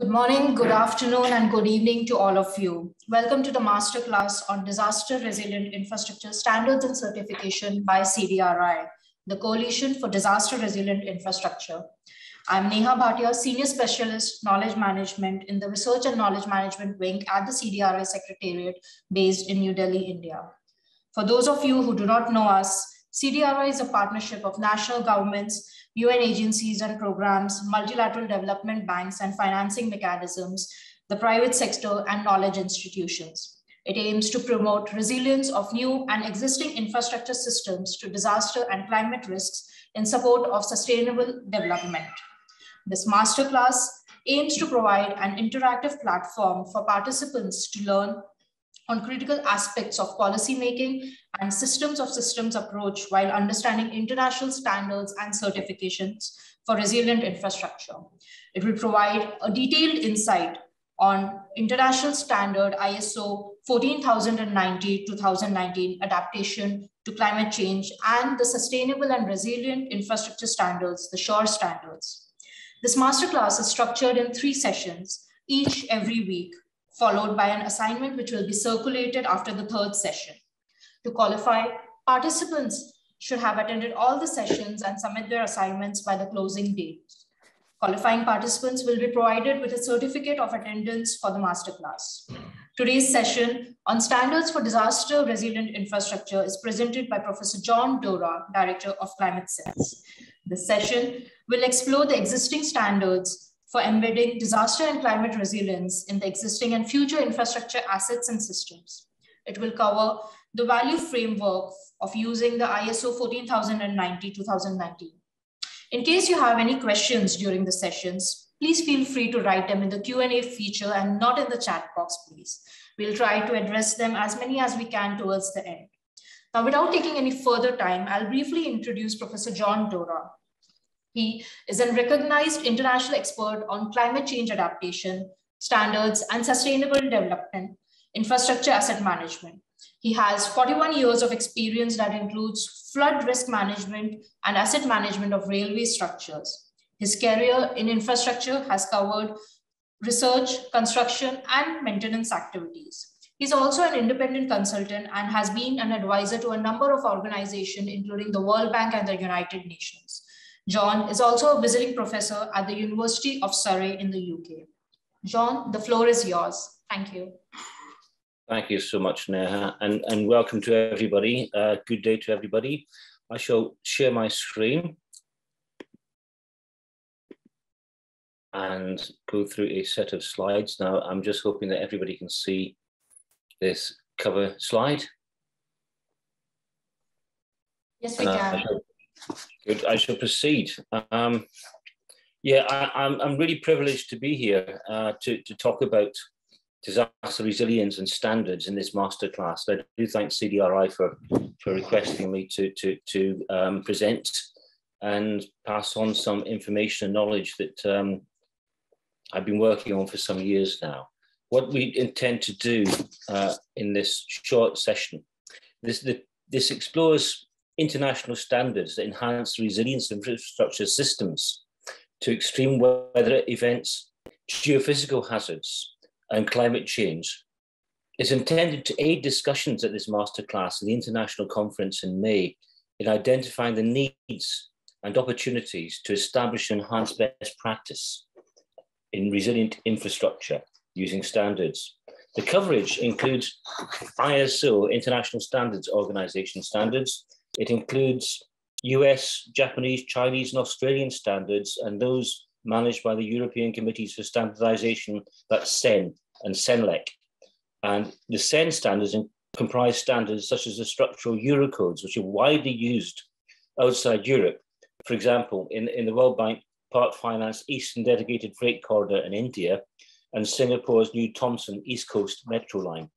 Good morning, good afternoon, and good evening to all of you. Welcome to the masterclass on Disaster Resilient Infrastructure Standards and Certification by CDRI, the Coalition for Disaster Resilient Infrastructure. I'm Neha Bhatia, Senior Specialist Knowledge Management in the Research and Knowledge Management Wing at the CDRI Secretariat based in New Delhi, India. For those of you who do not know us, CDRI is a partnership of national governments, UN agencies and programs, multilateral development banks and financing mechanisms, the private sector and knowledge institutions. It aims to promote resilience of new and existing infrastructure systems to disaster and climate risks in support of sustainable development. This masterclass aims to provide an interactive platform for participants to learn on critical aspects of policymaking and systems of systems approach while understanding international standards and certifications for resilient infrastructure. It will provide a detailed insight on international standard ISO 14090-2019 adaptation to climate change and the sustainable and resilient infrastructure standards, the SuRe standards. This masterclass is structured in three sessions, each every week, followed by an assignment which will be circulated after the third session. To qualify, participants should have attended all the sessions and submit their assignments by the closing date. Qualifying participants will be provided with a certificate of attendance for the masterclass. Today's session on standards for disaster resilient infrastructure is presented by Professor John Dora, Director of Climate Sense. This session will explore the existing standards for embedding disaster and climate resilience in the existing and future infrastructure assets and systems. It will cover the value framework of using the ISO 14090-2019. In case you have any questions during the sessions, please feel free to write them in the Q&A feature and not in the chat box, please. We'll try to address them as many as we can towards the end. Now, without taking any further time, I'll briefly introduce Professor John Dora. He is a recognized international expert on climate change adaptation, standards, and sustainable development, infrastructure asset management. He has 41 years of experience that includes flood risk management and asset management of railway structures. His career in infrastructure has covered research, construction, and maintenance activities. He's also an independent consultant and has been an advisor to a number of organizations, including the World Bank and the United Nations. John is also a visiting professor at the University of Surrey in the UK. John, the floor is yours. Thank you. Thank you so much, Neha, and, and welcome to everybody. Uh, good day to everybody. I shall share my screen and go through a set of slides. Now, I'm just hoping that everybody can see this cover slide. Yes, we uh, can. Good. I shall proceed. Um, yeah, I, am I'm, I'm really privileged to be here uh, to, to talk about disaster resilience and standards in this masterclass. I do thank CDRI for, for requesting me to, to, to um, present and pass on some information and knowledge that um, I've been working on for some years now. What we intend to do uh, in this short session, this, the, this explores international standards that enhance resilience of infrastructure systems to extreme weather events, geophysical hazards, and climate change. It's intended to aid discussions at this masterclass and the international conference in May in identifying the needs and opportunities to establish and enhance best practice in resilient infrastructure using standards. The coverage includes ISO, International Standards Organization standards, it includes US, Japanese, Chinese, and Australian standards, and those managed by the European Committees for Standardization, that's CEN and CENELEC. And the CEN standards comprise standards such as the structural Eurocodes, which are widely used outside Europe. For example, in, in the World Bank Part Finance Eastern Dedicated Freight Corridor in India, and Singapore's new Thomson East Coast Metro Line.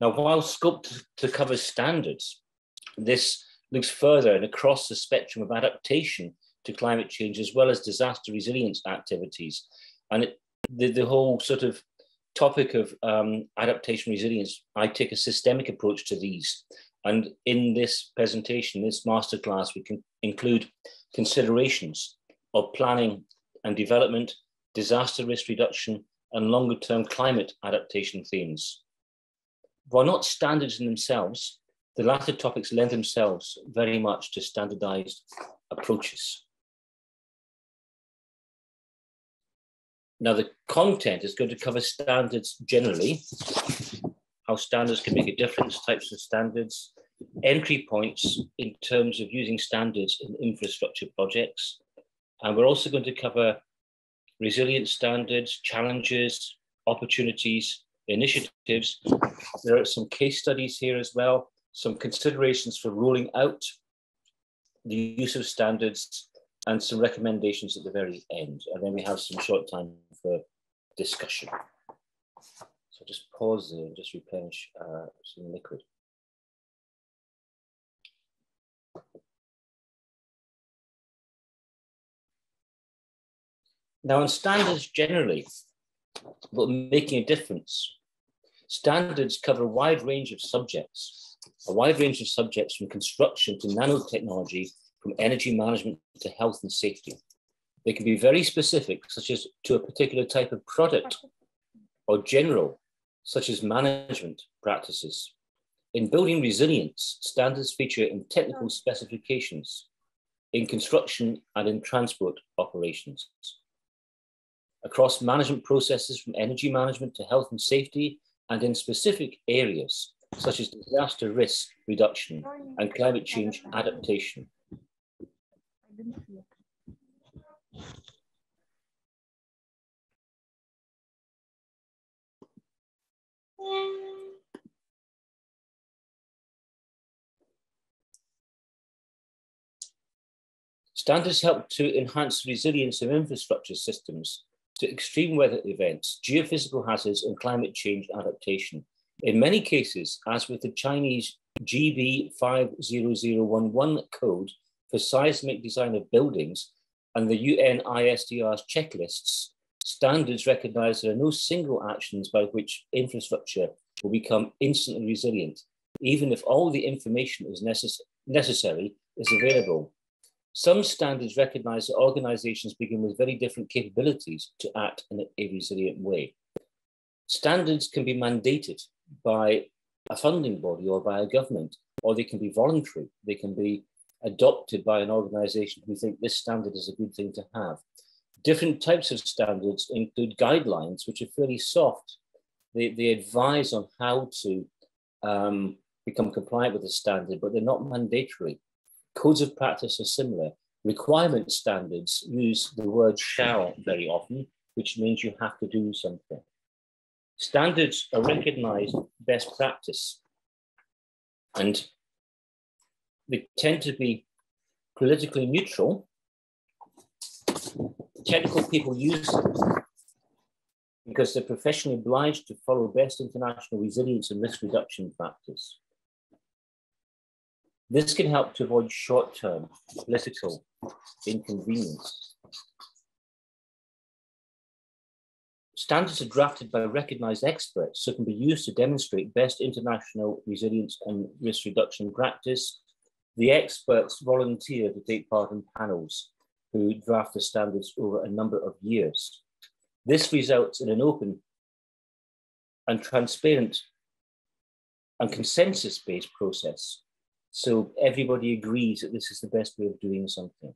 Now, while scoped to cover standards, this looks further and across the spectrum of adaptation to climate change as well as disaster resilience activities. And it, the, the whole sort of topic of um, adaptation resilience, I take a systemic approach to these. And in this presentation, this masterclass, we can include considerations of planning and development, disaster risk reduction, and longer term climate adaptation themes. While not standards in themselves, the latter topics lend themselves very much to standardized approaches. Now, the content is going to cover standards generally, how standards can make a difference, types of standards, entry points in terms of using standards in infrastructure projects. And we're also going to cover resilience standards, challenges, opportunities, initiatives. There are some case studies here as well, some considerations for rolling out the use of standards and some recommendations at the very end. And then we have some short time for discussion. So just pause there and just replenish uh, some liquid. Now, on standards generally, but making a difference, standards cover a wide range of subjects, a wide range of subjects from construction to nanotechnology, from energy management to health and safety. They can be very specific, such as to a particular type of product, or general, such as management practices. In building resilience, standards feature in technical specifications, in construction and in transport operations across management processes from energy management to health and safety, and in specific areas such as disaster risk reduction and climate change adaptation. Standards help to enhance resilience of infrastructure systems to extreme weather events, geophysical hazards, and climate change adaptation. In many cases, as with the Chinese GB 50011 code for seismic design of buildings and the UN ISDR's checklists, standards recognize there are no single actions by which infrastructure will become instantly resilient, even if all the information is necess necessary is available. Some standards recognize that organizations begin with very different capabilities to act in a resilient way. Standards can be mandated by a funding body or by a government, or they can be voluntary. They can be adopted by an organization who think this standard is a good thing to have. Different types of standards include guidelines, which are fairly soft. They, they advise on how to um, become compliant with the standard, but they're not mandatory. Codes of practice are similar. Requirement standards use the word shall very often, which means you have to do something. Standards are recognized best practice, and they tend to be politically neutral. Technical people use them because they're professionally obliged to follow best international resilience and risk reduction practice. This can help to avoid short-term political inconvenience. Standards are drafted by recognized experts so can be used to demonstrate best international resilience and risk reduction practice. The experts volunteer to take part in panels who draft the standards over a number of years. This results in an open and transparent and consensus-based process so everybody agrees that this is the best way of doing something.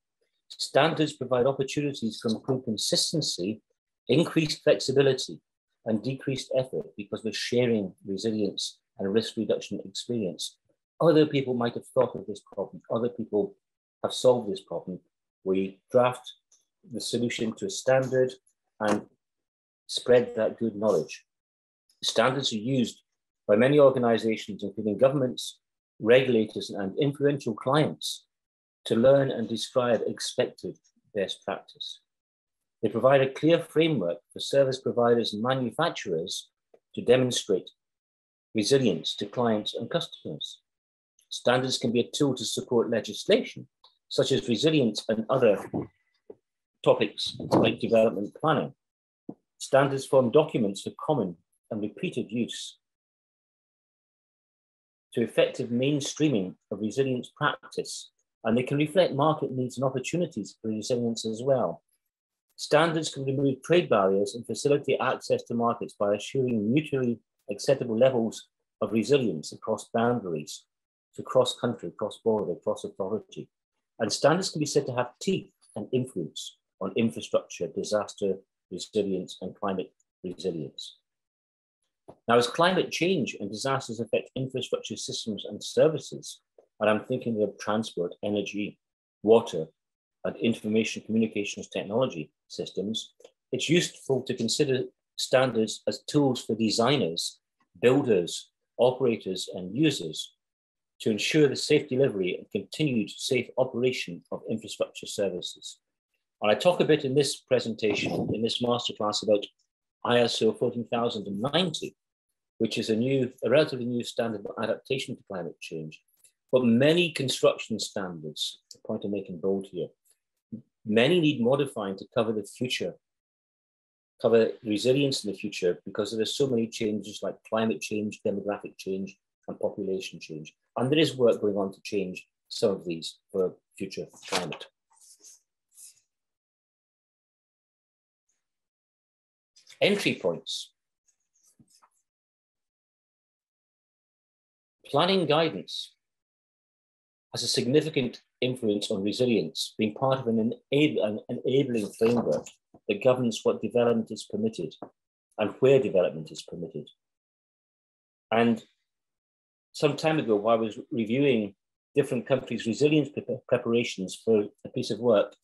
Standards provide opportunities for improved consistency, increased flexibility, and decreased effort because we're sharing resilience and risk reduction experience. Other people might have thought of this problem. Other people have solved this problem. We draft the solution to a standard and spread that good knowledge. Standards are used by many organizations, including governments, regulators, and influential clients to learn and describe expected best practice. They provide a clear framework for service providers and manufacturers to demonstrate resilience to clients and customers. Standards can be a tool to support legislation, such as resilience and other topics like development planning. Standards form documents for common and repeated use to effective mainstreaming of resilience practice, and they can reflect market needs and opportunities for resilience as well. Standards can remove trade barriers and facilitate access to markets by assuring mutually acceptable levels of resilience across boundaries, to cross country, cross border, cross authority. And standards can be said to have teeth and influence on infrastructure, disaster resilience, and climate resilience. Now, as climate change and disasters affect infrastructure systems and services, and I'm thinking of transport, energy, water, and information communications technology systems, it's useful to consider standards as tools for designers, builders, operators, and users to ensure the safe delivery and continued safe operation of infrastructure services. And I talk a bit in this presentation, in this masterclass about ISO 14090, which is a new, a relatively new standard for adaptation to climate change. But many construction standards, the point I'm making bold here, many need modifying to cover the future, cover resilience in the future, because there are so many changes like climate change, demographic change, and population change. And there is work going on to change some of these for future climate. Entry points. Planning guidance has a significant influence on resilience, being part of an, an enabling framework that governs what development is permitted and where development is permitted. And some time ago, while I was reviewing different countries' resilience preparations for a piece of work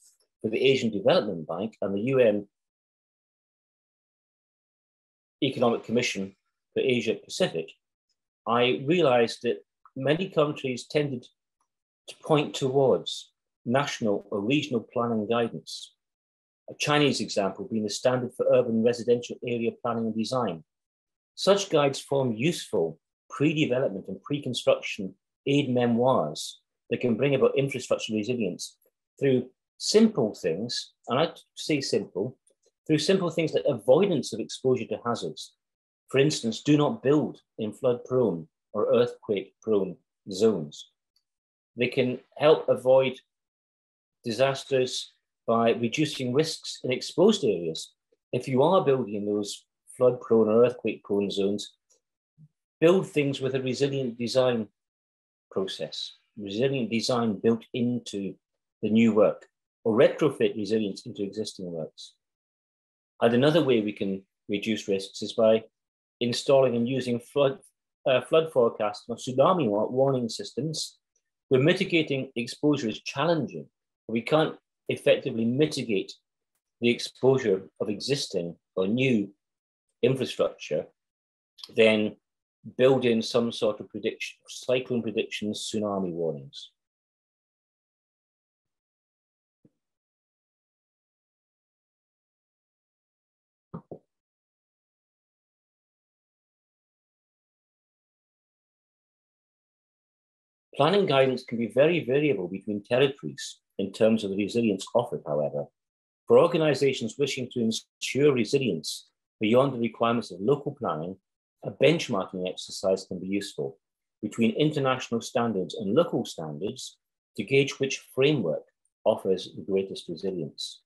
for the Asian Development Bank and the UN Economic Commission for Asia Pacific, I realized that many countries tended to point towards national or regional planning guidance. A Chinese example being the standard for urban residential area planning and design. Such guides form useful pre-development and pre-construction aid memoirs that can bring about infrastructure resilience through simple things, and I say simple, through simple things like avoidance of exposure to hazards. For instance, do not build in flood prone or earthquake prone zones. They can help avoid disasters by reducing risks in exposed areas. If you are building in those flood prone or earthquake prone zones, build things with a resilient design process, resilient design built into the new work, or retrofit resilience into existing works. And another way we can reduce risks is by installing and using flood, uh, flood forecasting or tsunami warning systems. Mitigating exposure is challenging. We can't effectively mitigate the exposure of existing or new infrastructure, then build in some sort of prediction, cyclone predictions, tsunami warnings. Planning guidance can be very variable between territories in terms of the resilience offered, however. For organizations wishing to ensure resilience beyond the requirements of local planning, a benchmarking exercise can be useful between international standards and local standards to gauge which framework offers the greatest resilience.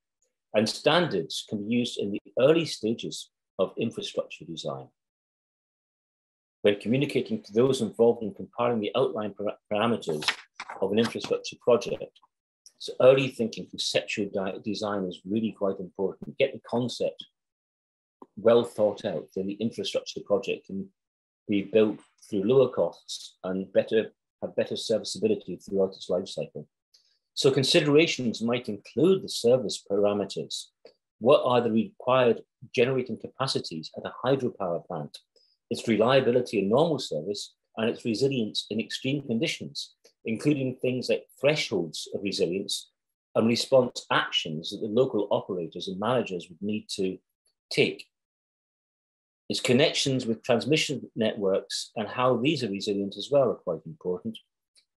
And standards can be used in the early stages of infrastructure design when communicating to those involved in compiling the outline parameters of an infrastructure project. So early thinking, conceptual design is really quite important. Get the concept well thought out, then the infrastructure project can be built through lower costs and better have better serviceability throughout its life cycle. So considerations might include the service parameters. What are the required generating capacities at a hydropower plant? Its reliability in normal service, and its resilience in extreme conditions, including things like thresholds of resilience and response actions that the local operators and managers would need to take. Its connections with transmission networks and how these are resilient as well are quite important.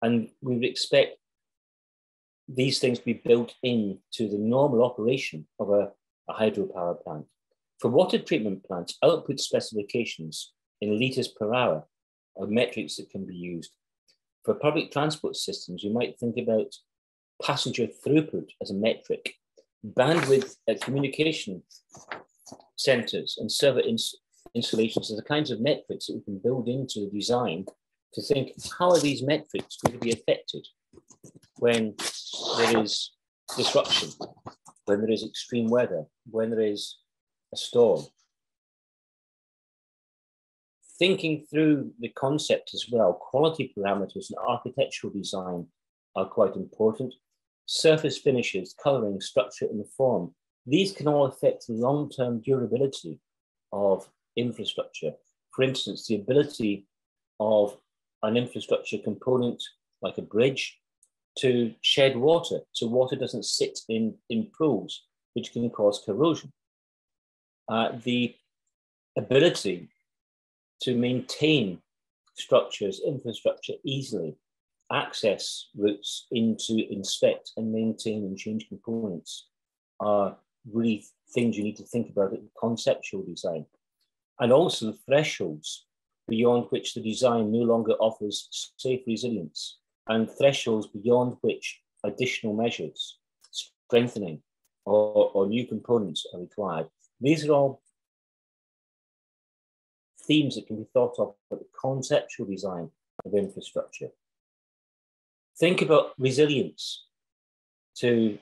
And we would expect these things to be built into the normal operation of a, a hydropower plant. For water treatment plants, output specifications in litres per hour are metrics that can be used. For public transport systems, you might think about passenger throughput as a metric. bandwidth uh, communication centers and server ins installations are the kinds of metrics that we can build into the design to think how are these metrics going to be affected when there is disruption, when there is extreme weather, when there is a storm. Thinking through the concept as well, quality parameters and architectural design are quite important. Surface finishes, coloring, structure, and form. These can all affect the long-term durability of infrastructure. For instance, the ability of an infrastructure component like a bridge to shed water so water doesn't sit in, in pools, which can cause corrosion. Uh, the ability to maintain structures, infrastructure easily, access routes into inspect and maintain and change components are really things you need to think about in conceptual design. And also the thresholds beyond which the design no longer offers safe resilience and thresholds beyond which additional measures, strengthening or, or new components are required. These are all themes that can be thought of at the conceptual design of infrastructure. Think about resilience to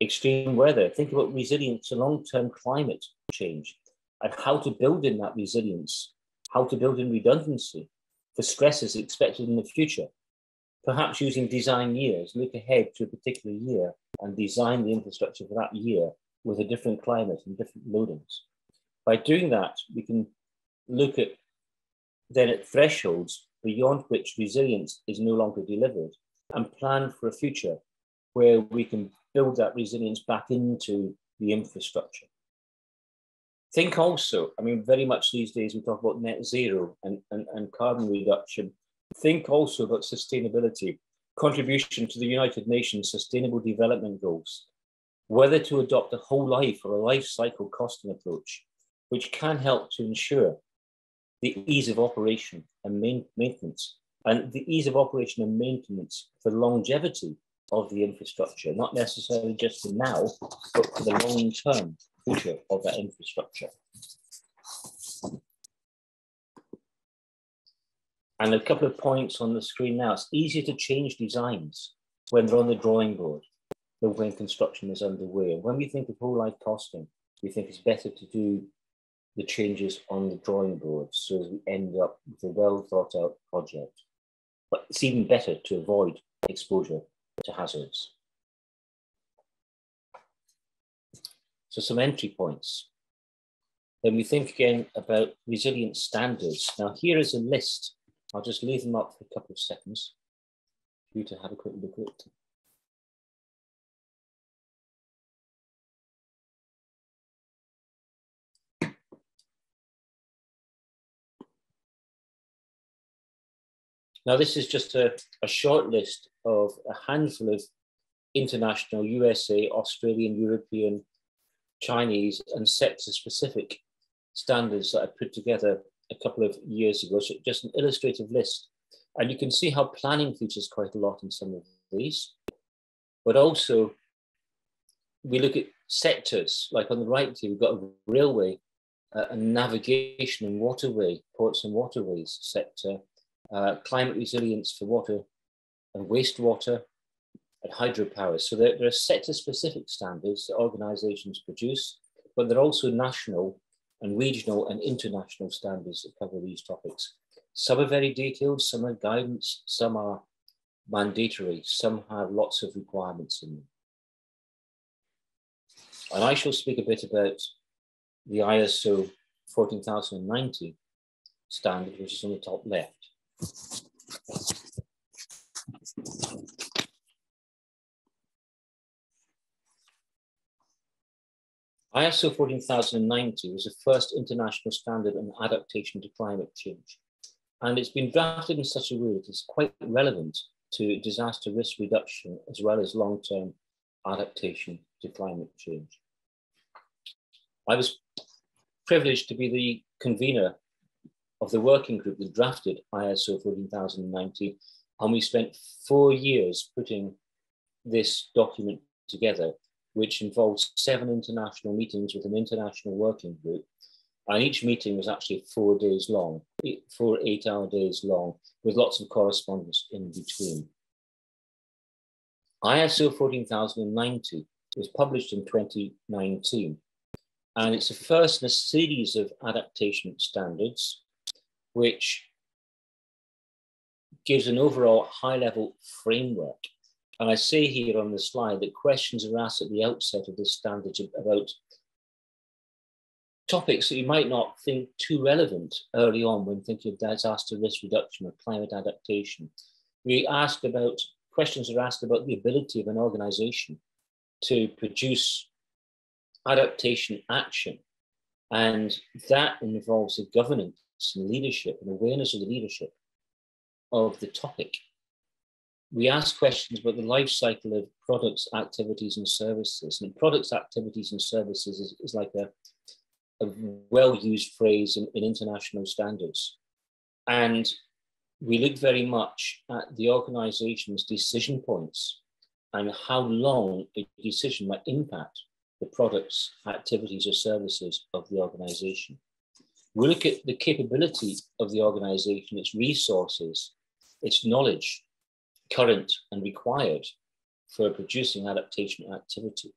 extreme weather. Think about resilience to long-term climate change and how to build in that resilience, how to build in redundancy for stresses expected in the future. Perhaps using design years, look ahead to a particular year and design the infrastructure for that year with a different climate and different loadings. By doing that, we can look at then at thresholds beyond which resilience is no longer delivered and plan for a future where we can build that resilience back into the infrastructure. Think also, I mean, very much these days we talk about net zero and, and, and carbon reduction. Think also about sustainability, contribution to the United Nations Sustainable Development Goals, whether to adopt a whole life or a life cycle costing approach, which can help to ensure the ease of operation and main, maintenance, and the ease of operation and maintenance for longevity of the infrastructure, not necessarily just for now, but for the long term future of that infrastructure. And a couple of points on the screen now. It's easier to change designs when they're on the drawing board than when construction is underway. And when we think of whole life costing, we think it's better to do the changes on the drawing board so we end up with a well thought out project. But it's even better to avoid exposure to hazards. So some entry points. Then we think again about resilience standards. Now here is a list. I'll just leave them up for a couple of seconds for you to have a quick look at. Now, this is just a, a short list of a handful of international, USA, Australian, European, Chinese, and sector specific standards that I put together a couple of years ago. So just an illustrative list. And you can see how planning features quite a lot in some of these. But also, we look at sectors, like on the right here, we've got a railway, uh, a navigation and waterway, ports and waterways sector, uh, climate resilience for water and wastewater and hydropower. So there, there are sector-specific standards that organizations produce, but there are also national and regional and international standards that cover these topics. Some are very detailed, some are guidance, some are mandatory, some have lots of requirements in them. And I shall speak a bit about the ISO 14090 standard, which is on the top left. ISO 14090 was the first international standard on adaptation to climate change. And it's been drafted in such a way that it's quite relevant to disaster risk reduction as well as long-term adaptation to climate change. I was privileged to be the convener of the working group that drafted ISO 14090, and we spent four years putting this document together. which involved seven international meetings with an international working group. And each meeting was actually four days long, four eight hour days long, with lots of correspondence in between. ISO 14090 was published in 2019, and it's the first in a series of adaptation standards, which gives an overall high level framework. And I say here on the slide that questions are asked at the outset of this standard about topics that you might not think too relevant early on when thinking of disaster risk reduction or climate adaptation. We ask about, questions are asked about the ability of an organization to produce adaptation action. And that involves the governance and leadership and awareness of the leadership of the topic. We ask questions about the life cycle of products, activities, and services. And products, activities, and services is, is like a, a well used phrase in, in international standards. And we look very much at the organization's decision points and how long a decision might impact the products, activities, or services of the organization. We look at the capability of the organization, its resources, its knowledge, current and required for producing adaptation activity.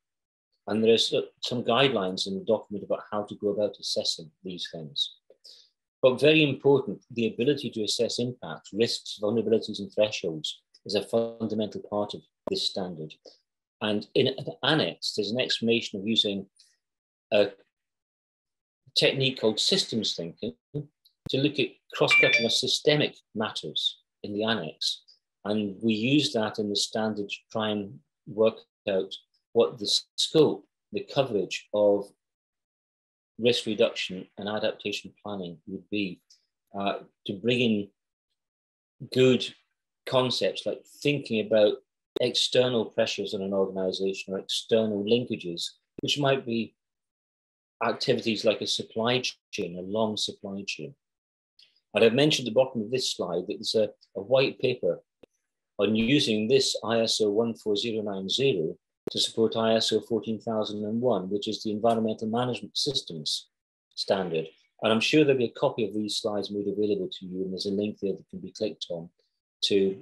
And there's some guidelines in the document about how to go about assessing these things. But very important, the ability to assess impacts, risks, vulnerabilities, and thresholds is a fundamental part of this standard. And in an annex, there's an explanation of using a technique called systems thinking to look at cross-cutting of systemic matters in the annex. And we use that in the standard to try and work out what the scope, the coverage of risk reduction and adaptation planning would be uh, to bring in good concepts like thinking about external pressures on an organization or external linkages, which might be activities like a supply chain, a long supply chain. And I've mentioned at the bottom of this slide that there's a, a white paper on using this ISO 14090 to support ISO 14001, which is the Environmental Management Systems standard. And I'm sure there'll be a copy of these slides made available to you, and there's a link there that can be clicked on to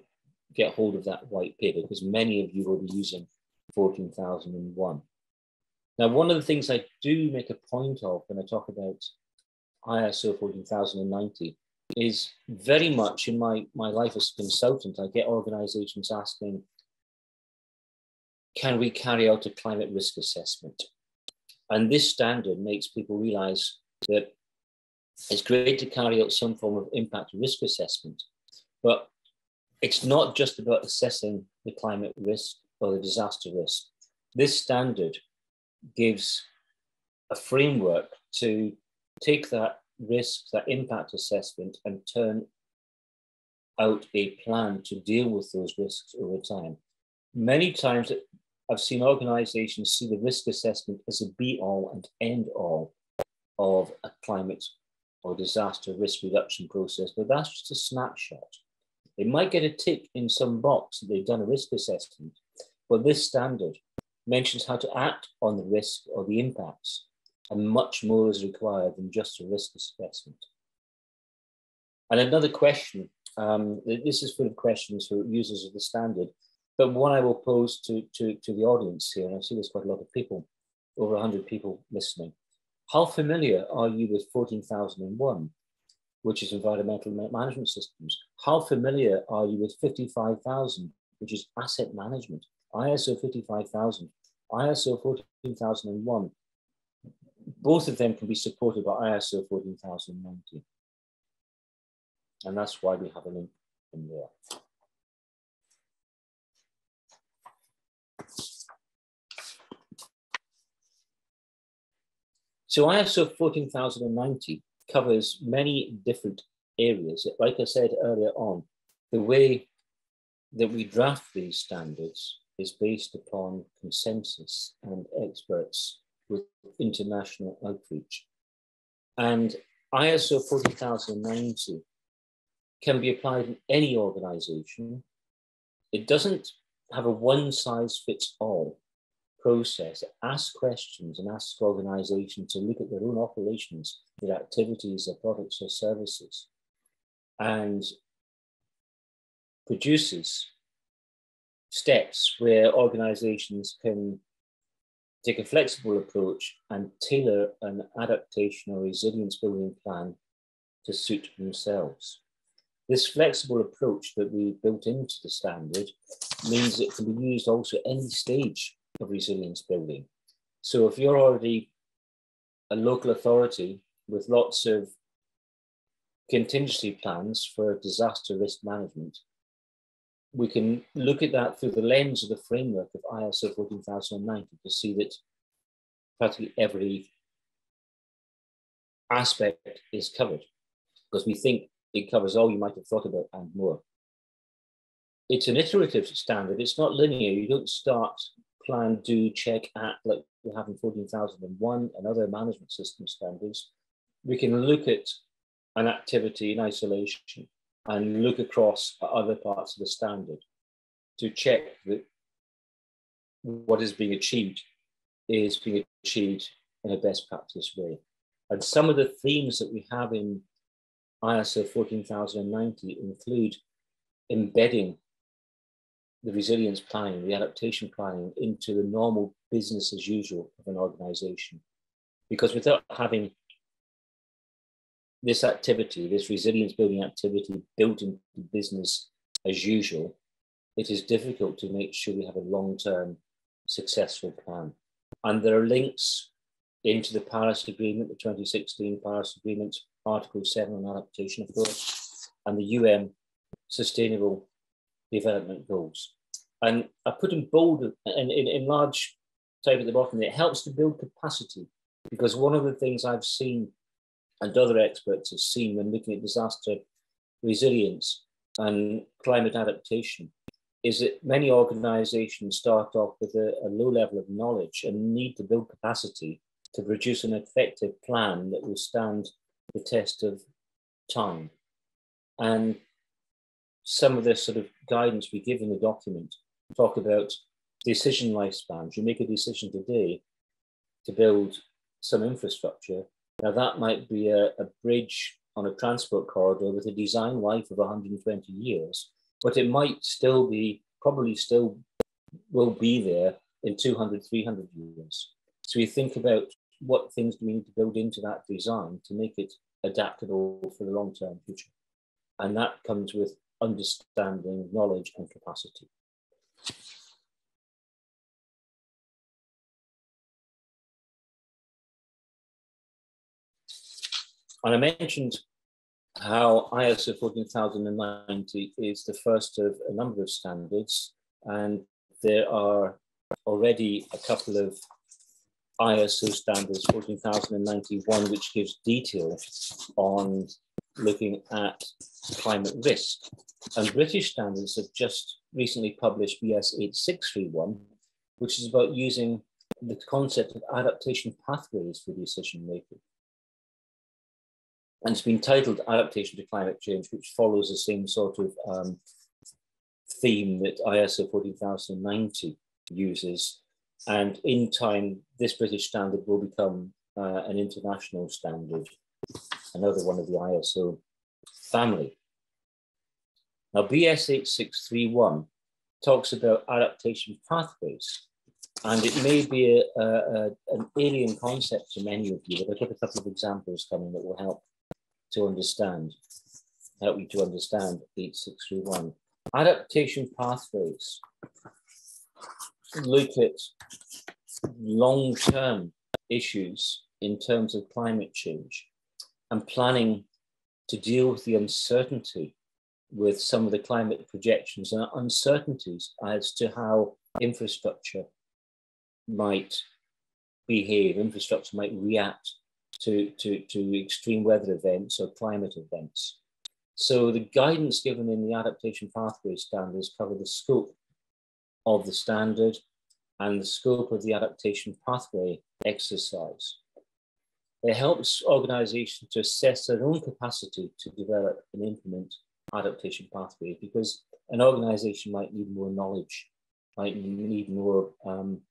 get hold of that white paper because many of you will be using 14,001. Now, one of the things I do make a point of when I talk about ISO 14090 is very much in my, my life as a consultant, I get organizations asking, can we carry out a climate risk assessment? And this standard makes people realize that it's great to carry out some form of impact risk assessment, but it's not just about assessing the climate risk or the disaster risk. This standard gives a framework to take that risk, that impact assessment, and turn out a plan to deal with those risks over time. Many times I've seen organizations see the risk assessment as a be all and end all of a climate or disaster risk reduction process, but that's just a snapshot. They might get a tick in some box that they've done a risk assessment, but this standard mentions how to act on the risk or the impacts, and much more is required than just a risk assessment. And another question, um, this is full of questions for users of the standard, but one I will pose to, to, to the audience here, and I see there's quite a lot of people, over 100 people listening. How familiar are you with 14,001? which is environmental management systems. How familiar are you with 55,000, which is asset management? ISO 55,000, ISO 14001. Both of them can be supported by ISO 14090. And that's why we have a link in there. So ISO 14090 covers many different areas. Like I said earlier on, the way that we draft these standards is based upon consensus and experts with international outreach. And ISO 14090 can be applied in any organization. It doesn't have a one size fits all process, ask questions and ask organizations to look at their own operations, their activities, their products or services, and produces steps where organizations can take a flexible approach and tailor an adaptation or resilience building plan to suit themselves. This flexible approach that we built into the standard means it can be used also any stage of resilience building. So if you're already a local authority with lots of contingency plans for disaster risk management, we can look at that through the lens of the framework of ISO 14090 to see that practically every aspect is covered because we think it covers all you might have thought about and more. It's an iterative standard. It's not linear. You don't start, plan, do, check, act like we have in 14001 and other management system standards. We can look at an activity in isolation and look across at other parts of the standard to check that what is being achieved is being achieved in a best practice way. And some of the themes that we have in ISO 14090 include embedding the resilience planning, the adaptation planning into the normal business as usual of an organization. Because without having this activity, this resilience building activity built into business as usual, it is difficult to make sure we have a long term successful plan. And there are links into the Paris Agreement, the 2016 Paris Agreement, Article 7 on adaptation, of course, and the UN Sustainable Development Goals. And I put in bold and in, in large type at the bottom, it helps to build capacity because one of the things I've seen and other experts have seen when looking at disaster resilience and climate adaptation is that many organizations start off with a, a, low level of knowledge and need to build capacity to produce an effective plan that will stand the test of time. And some of the sort of guidance we give in the document talk about decision lifespans. You make a decision today to build some infrastructure now, that might be a, a bridge on a transport corridor with a design life of 120 years, but it might still be, probably still will be there in 200, 300 years. So we think about what things do we need to build into that design to make it adaptable for the long term future. And that comes with understanding, knowledge, and capacity. And I mentioned how ISO 14090 is the first of a number of standards, and there are already a couple of ISO standards 14091, which gives detail on looking at climate risk. And British standards have just recently published BS 8631, which is about using the concept of adaptation pathways for decision making and it's been titled Adaptation to Climate Change, which follows the same sort of um, theme that ISO 14090 uses. And in time, this British standard will become uh, an international standard, another one of the ISO family. Now, BS 8631 talks about adaptation pathways, and it may be a, a, a, an alien concept to many of you, but I've got a couple of examples coming that will help to understand, help you to understand 8631. Adaptation pathways look at long-term issues in terms of climate change and planning to deal with the uncertainty with some of the climate projections and uncertainties as to how infrastructure might behave, infrastructure might react to, to, to extreme weather events or climate events. So the guidance given in the adaptation pathway standards cover the scope of the standard and the scope of the adaptation pathway exercise. It helps organizations to assess their own capacity to develop and implement adaptation pathways because an organization might need more knowledge, might need more um,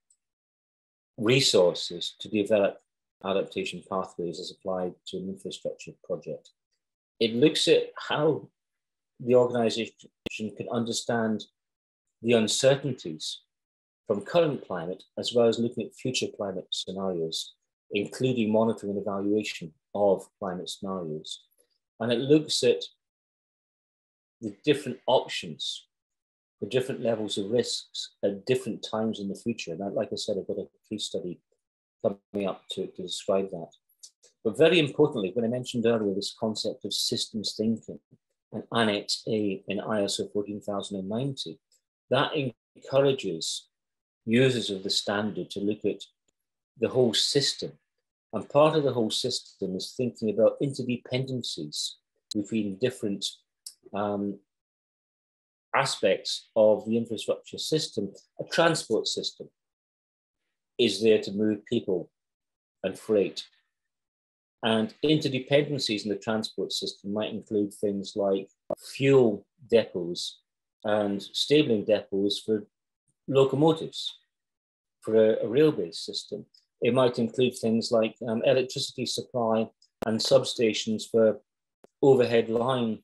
resources to develop adaptation pathways as applied to an infrastructure project. It looks at how the organization can understand the uncertainties from current climate, as well as looking at future climate scenarios, including monitoring and evaluation of climate scenarios. And it looks at the different options the different levels of risks at different times in the future. And like I said, I've got a case study coming up to, to describe that. But very importantly, when I mentioned earlier this concept of systems thinking and Annex A in ISO 14090, that encourages users of the standard to look at the whole system. And part of the whole system is thinking about interdependencies between different um, aspects of the infrastructure system, a transport system is there to move people and freight. And interdependencies in the transport system might include things like fuel depots and stabling depots for locomotives, for a, a rail-based system. It might include things like um, electricity supply and substations for overhead line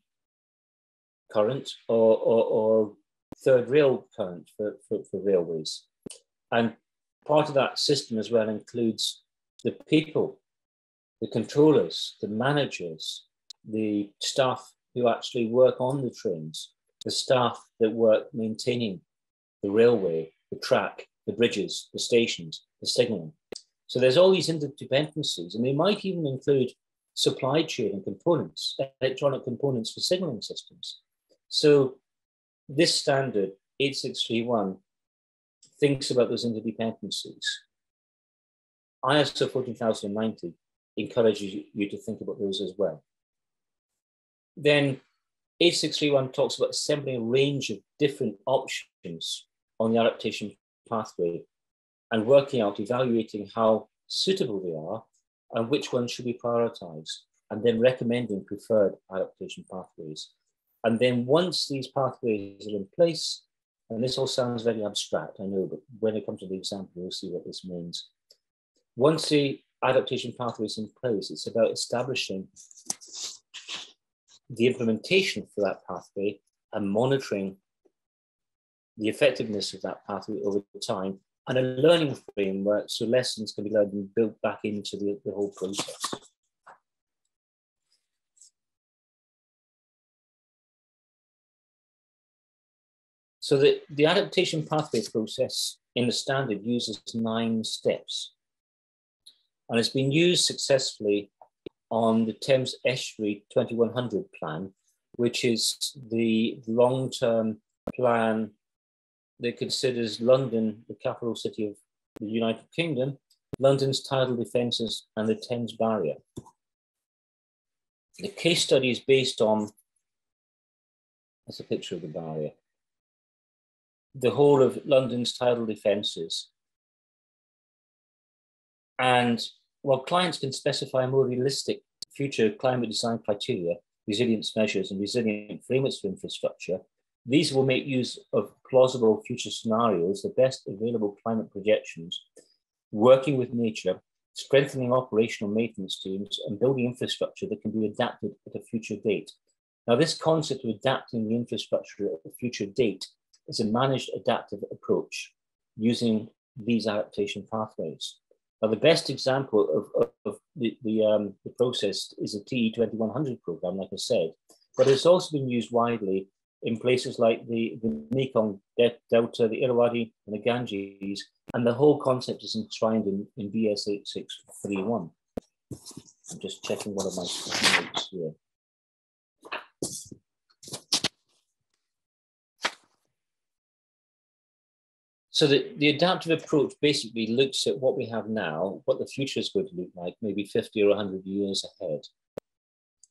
current or, or, or third rail current for, for, for railways. And part of that system as well includes the people, the controllers, the managers, the staff who actually work on the trains, the staff that work maintaining the railway, the track, the bridges, the stations, the signalling. So there's all these interdependencies, and they might even include supply chain and components, electronic components for signaling systems. So this standard, 8631, thinks about those interdependencies. ISO 14090 encourages you to think about those as well. Then 8631 talks about assembling a range of different options on the adaptation pathway and working out, evaluating how suitable they are and which ones should be prioritized, and then recommending preferred adaptation pathways. And then once these pathways are in place, and this all sounds very abstract, I know, but when it comes to the example, you'll see what this means. Once the adaptation pathway is in place, it's about establishing the implementation for that pathway and monitoring the effectiveness of that pathway over time and a learning framework so lessons can be learned and built back into the, the whole process. So the, the adaptation pathway process in the standard uses nine steps. And it's been used successfully on the Thames Estuary 2100 plan, which is the long-term plan that considers London, the capital city of the United Kingdom, London's tidal defences and the Thames Barrier. The case study is based on, that's a picture of the barrier the whole of London's tidal defences. And while clients can specify more realistic future climate design criteria, resilience measures, and resilient frameworks for infrastructure, these will make use of plausible future scenarios, the best available climate projections, working with nature, strengthening operational maintenance teams, and building infrastructure that can be adapted at a future date. Now, this concept of adapting the infrastructure at a future date is a managed adaptive approach using these adaptation pathways. Now, the best example of, of, of the, the, um, the, process is the TE2100 program, like I said, but it's also been used widely in places like the, the Mekong Delta, the Irrawaddy, and the Ganges, and the whole concept is enshrined in, in BS8631. I'm just checking one of my notes here. So the, the adaptive approach basically looks at what we have now, what the future is going to look like, maybe 50 or 100 years ahead,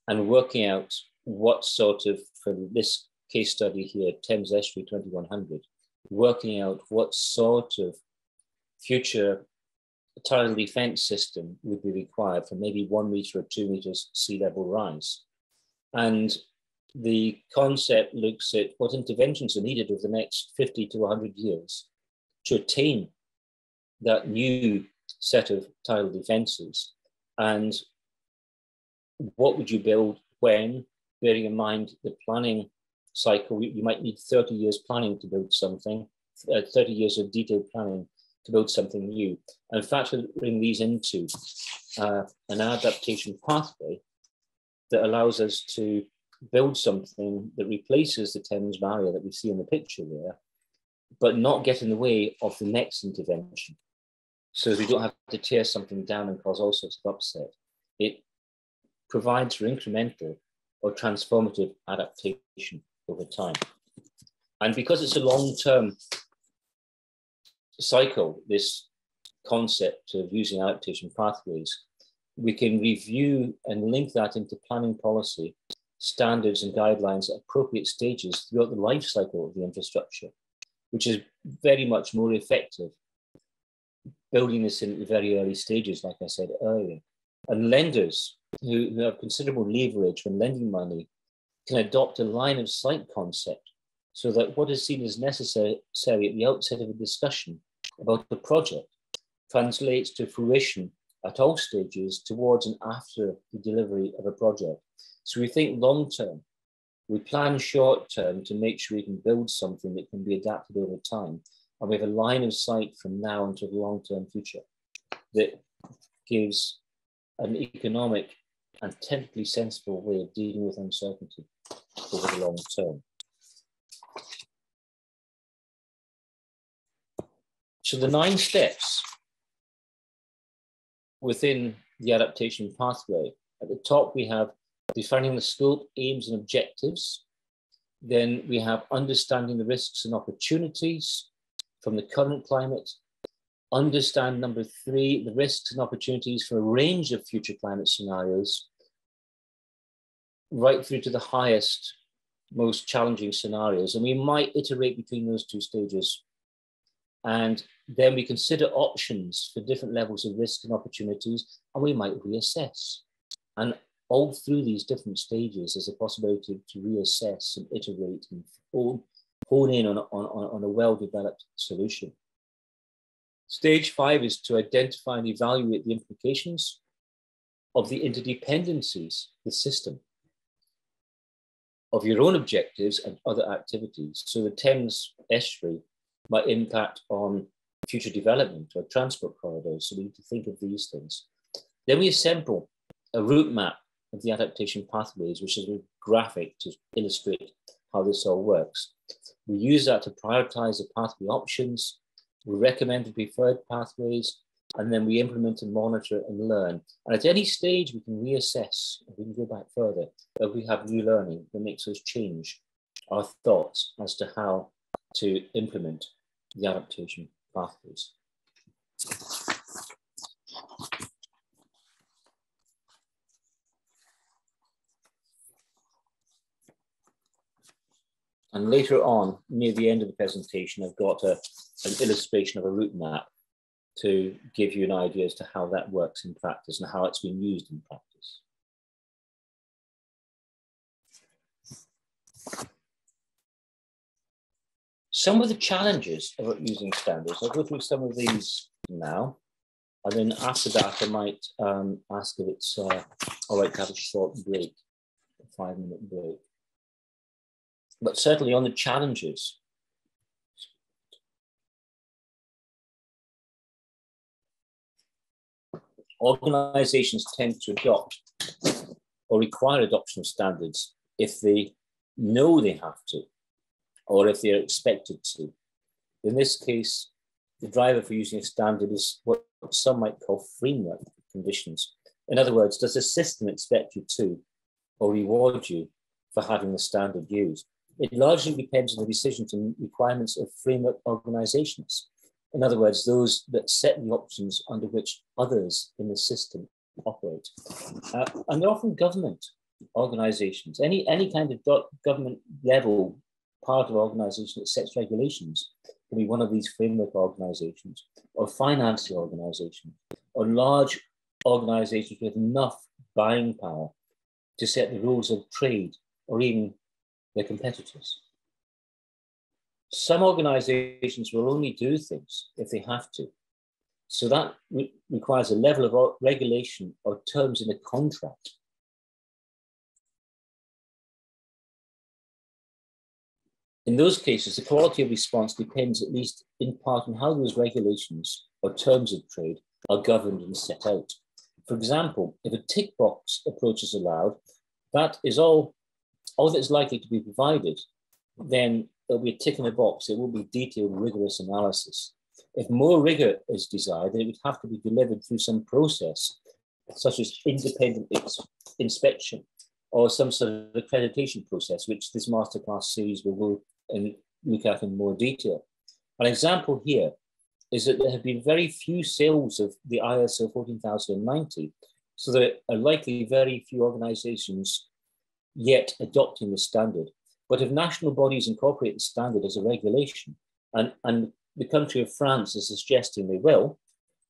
and working out what sort of, for this case study here, Thames Estuary 2100, working out what sort of future tidal defense system would be required for maybe one meter or two meters sea level rise. And the concept looks at what interventions are needed over the next 50 to 100 years to attain that new set of tidal defences and what would you build when, bearing in mind the planning cycle, you might need 30 years planning to build something, uh, 30 years of detailed planning to build something new. And factoring these into uh, an adaptation pathway that allows us to build something that replaces the Thames barrier that we see in the picture there, but not get in the way of the next intervention. So we don't have to tear something down and cause all sorts of upset. It provides for incremental or transformative adaptation over time. And because it's a long-term cycle, this concept of using adaptation pathways, we can review and link that into planning policy, standards and guidelines at appropriate stages throughout the life cycle of the infrastructure, which is very much more effective building this in the very early stages, like I said earlier. And lenders who, who have considerable leverage when lending money can adopt a line of sight concept so that what is seen as necessary at the outset of a discussion about the project translates to fruition at all stages towards and after the delivery of a project. So we think long term, we plan short term to make sure we can build something that can be adapted over time. And we have a line of sight from now into the long term future that gives an economic and technically sensible way of dealing with uncertainty over the long term. So the nine steps within the adaptation pathway, at the top we have defining the scope, aims and objectives. Then we have understanding the risks and opportunities from the current climate. Understand number three, the risks and opportunities for a range of future climate scenarios right through to the highest, most challenging scenarios. And we might iterate between those two stages. And then we consider options for different levels of risk and opportunities, and we might reassess. And all through these different stages, there's a possibility to reassess and iterate and hone, hone in on, on, on a well-developed solution. Stage five is to identify and evaluate the implications of the interdependencies, the system of your own objectives and other activities. So the Thames estuary might impact on future development or transport corridors. So we need to think of these things. Then we assemble a route map of the adaptation pathways, which is a graphic to illustrate how this all works. We use that to prioritize the pathway options. We recommend the preferred pathways and then we implement and monitor and learn. And at any stage, we can reassess, we can go back further, if we have new learning that makes us change our thoughts as to how to implement the adaptation pathways. And later on, near the end of the presentation, I've got a, an illustration of a route map to give you an idea as to how that works in practice and how it's been used in practice. Some of the challenges of using standards, I'll go through some of these now. And then after that, I might um, ask if it's uh, all right to have a short break, a five minute break. But certainly on the challenges, organizations tend to adopt or require adoption of standards if they know they have to or if they're expected to. In this case, the driver for using a standard is what some might call framework conditions. In other words, does the system expect you to or reward you for having the standard used? It largely depends on the decisions and requirements of framework organizations. In other words, those that set the options under which others in the system operate. Uh, and they're often government organizations, any, any kind of government level part of organization that sets regulations can be one of these framework organizations or financing organizations or large organizations with enough buying power to set the rules of trade or even their competitors. Some organizations will only do things if they have to. So that re requires a level of regulation or terms in a contract. In those cases, the quality of response depends at least in part on how those regulations or terms of trade are governed and set out. For example, if a tick box approach is allowed, that is all, all that is likely to be provided, then there'll be a tick in the box. It will be detailed, rigorous analysis. If more rigor is desired, then it would have to be delivered through some process, such as independent inspection or some sort of accreditation process, which this masterclass series will go and look at in more detail. An example here is that there have been very few sales of the ISO 14090, so there are likely very few organizations yet adopting the standard. But if national bodies incorporate the standard as a regulation, and, and the country of France is suggesting they will,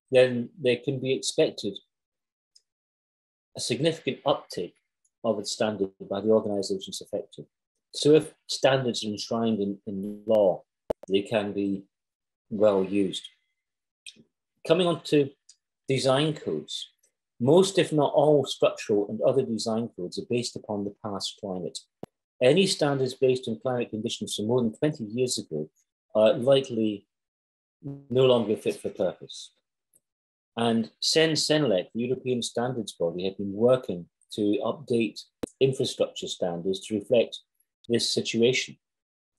then there can be expected a significant uptake of the standard by the organizations affected. So if standards are enshrined in, in law, they can be well used. Coming on to design codes, most, if not all, structural and other design codes are based upon the past climate. Any standards based on climate conditions from more than 20 years ago are likely no longer fit for purpose. And CEN CENELEC, the European standards body, have been working to update infrastructure standards to reflect this situation.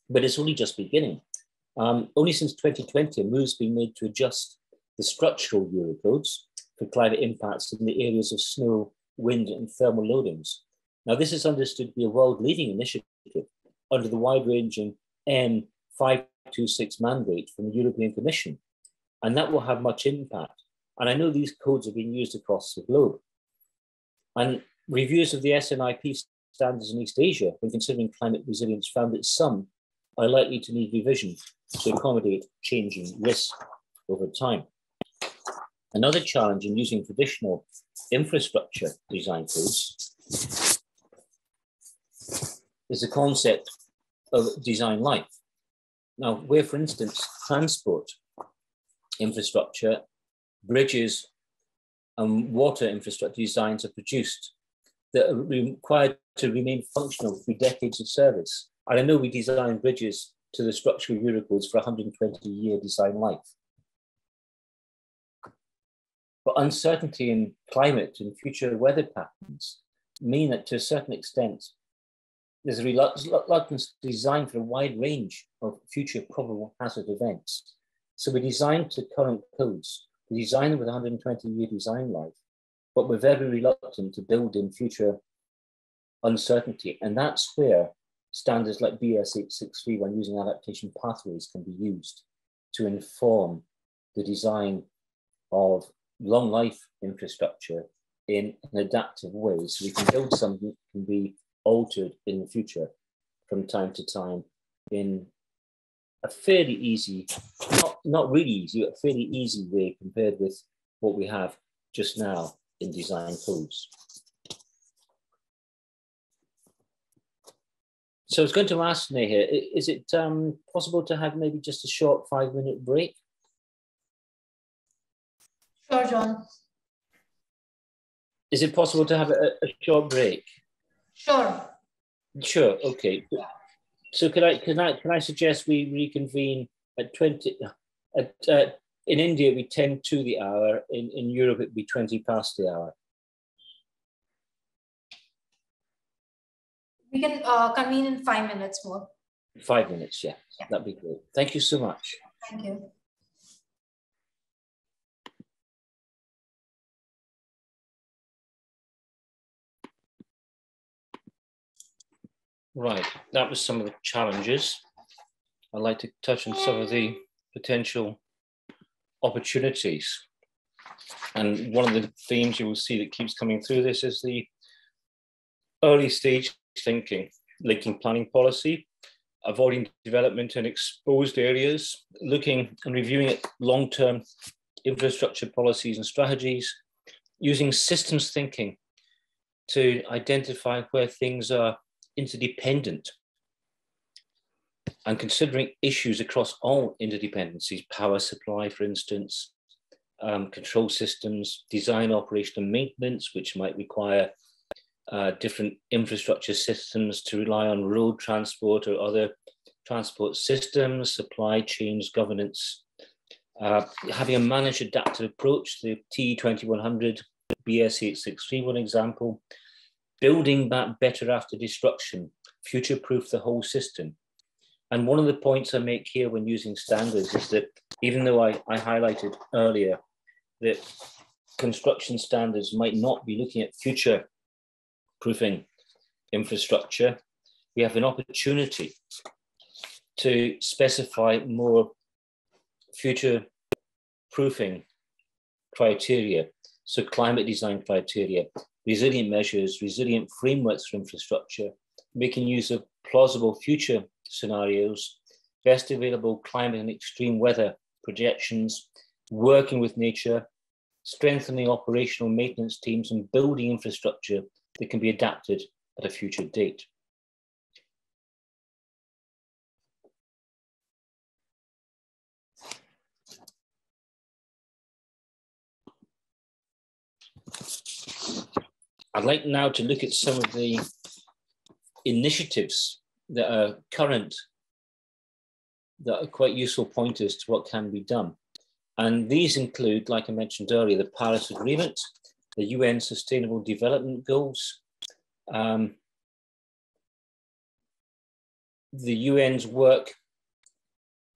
But it's only just beginning. Um, only since 2020, a move's been made to adjust the structural Eurocodes for climate impacts in the areas of snow, wind, and thermal loadings. Now, this is understood to be a world leading initiative under the wide ranging M526 mandate from the European Commission, and that will have much impact. And I know these codes are being used across the globe. And reviews of the SNIP standards in East Asia, when considering climate resilience, found that some are likely to need revision to accommodate changing risk over time. Another challenge in using traditional infrastructure design tools is the concept of design life. Now, where, for instance, transport infrastructure, bridges, and water infrastructure designs are produced that are required to remain functional through decades of service. And I know we design bridges to the structural Eurocodes for 120 year design life. Uncertainty in climate and future weather patterns mean that to a certain extent, there's a reluctance to design for a wide range of future probable hazard events. So we design to current codes, we design with 120 year design life, but we're very reluctant to build in future uncertainty. And that's where standards like BS 863, when using adaptation pathways, can be used to inform the design of long life infrastructure in an adaptive way. So we can build something that can be altered in the future from time to time in a fairly easy, not, not really easy, but a fairly easy way compared with what we have just now in design codes. So I was going to ask Neha, is it um, possible to have maybe just a short five minute break? Sure, John. Is it possible to have a, a short break? Sure. Sure. Okay. So can I can I can I suggest we reconvene at twenty at uh, in India it'd be ten to the hour. In in Europe it'd be twenty past the hour. We can uh, convene in five minutes more. Five minutes, yeah. yeah. That'd be great. Thank you so much. Thank you. Right, that was some of the challenges. I'd like to touch on some of the potential opportunities. And one of the themes you will see that keeps coming through this is the early stage thinking, linking planning policy, avoiding development in exposed areas, looking and reviewing at long-term infrastructure policies and strategies, using systems thinking to identify where things are interdependent and considering issues across all interdependencies, power supply, for instance, um, control systems, design, operation, and maintenance, which might require uh, different infrastructure systems to rely on road transport or other transport systems, supply chains, governance. Uh, having a managed adaptive approach, the T2100 BS863, one example, building back better after destruction, future-proof the whole system. And one of the points I make here when using standards is that even though I, I highlighted earlier that construction standards might not be looking at future proofing infrastructure, we have an opportunity to specify more future proofing criteria. So climate design criteria, resilient measures, resilient frameworks for infrastructure, making use of plausible future scenarios, best available climate and extreme weather projections, working with nature, strengthening operational maintenance teams and building infrastructure that can be adapted at a future date. I'd like now to look at some of the initiatives that are current that are quite useful pointers to what can be done. And these include, like I mentioned earlier, the Paris Agreement, the UN Sustainable Development Goals, um, the UN's work,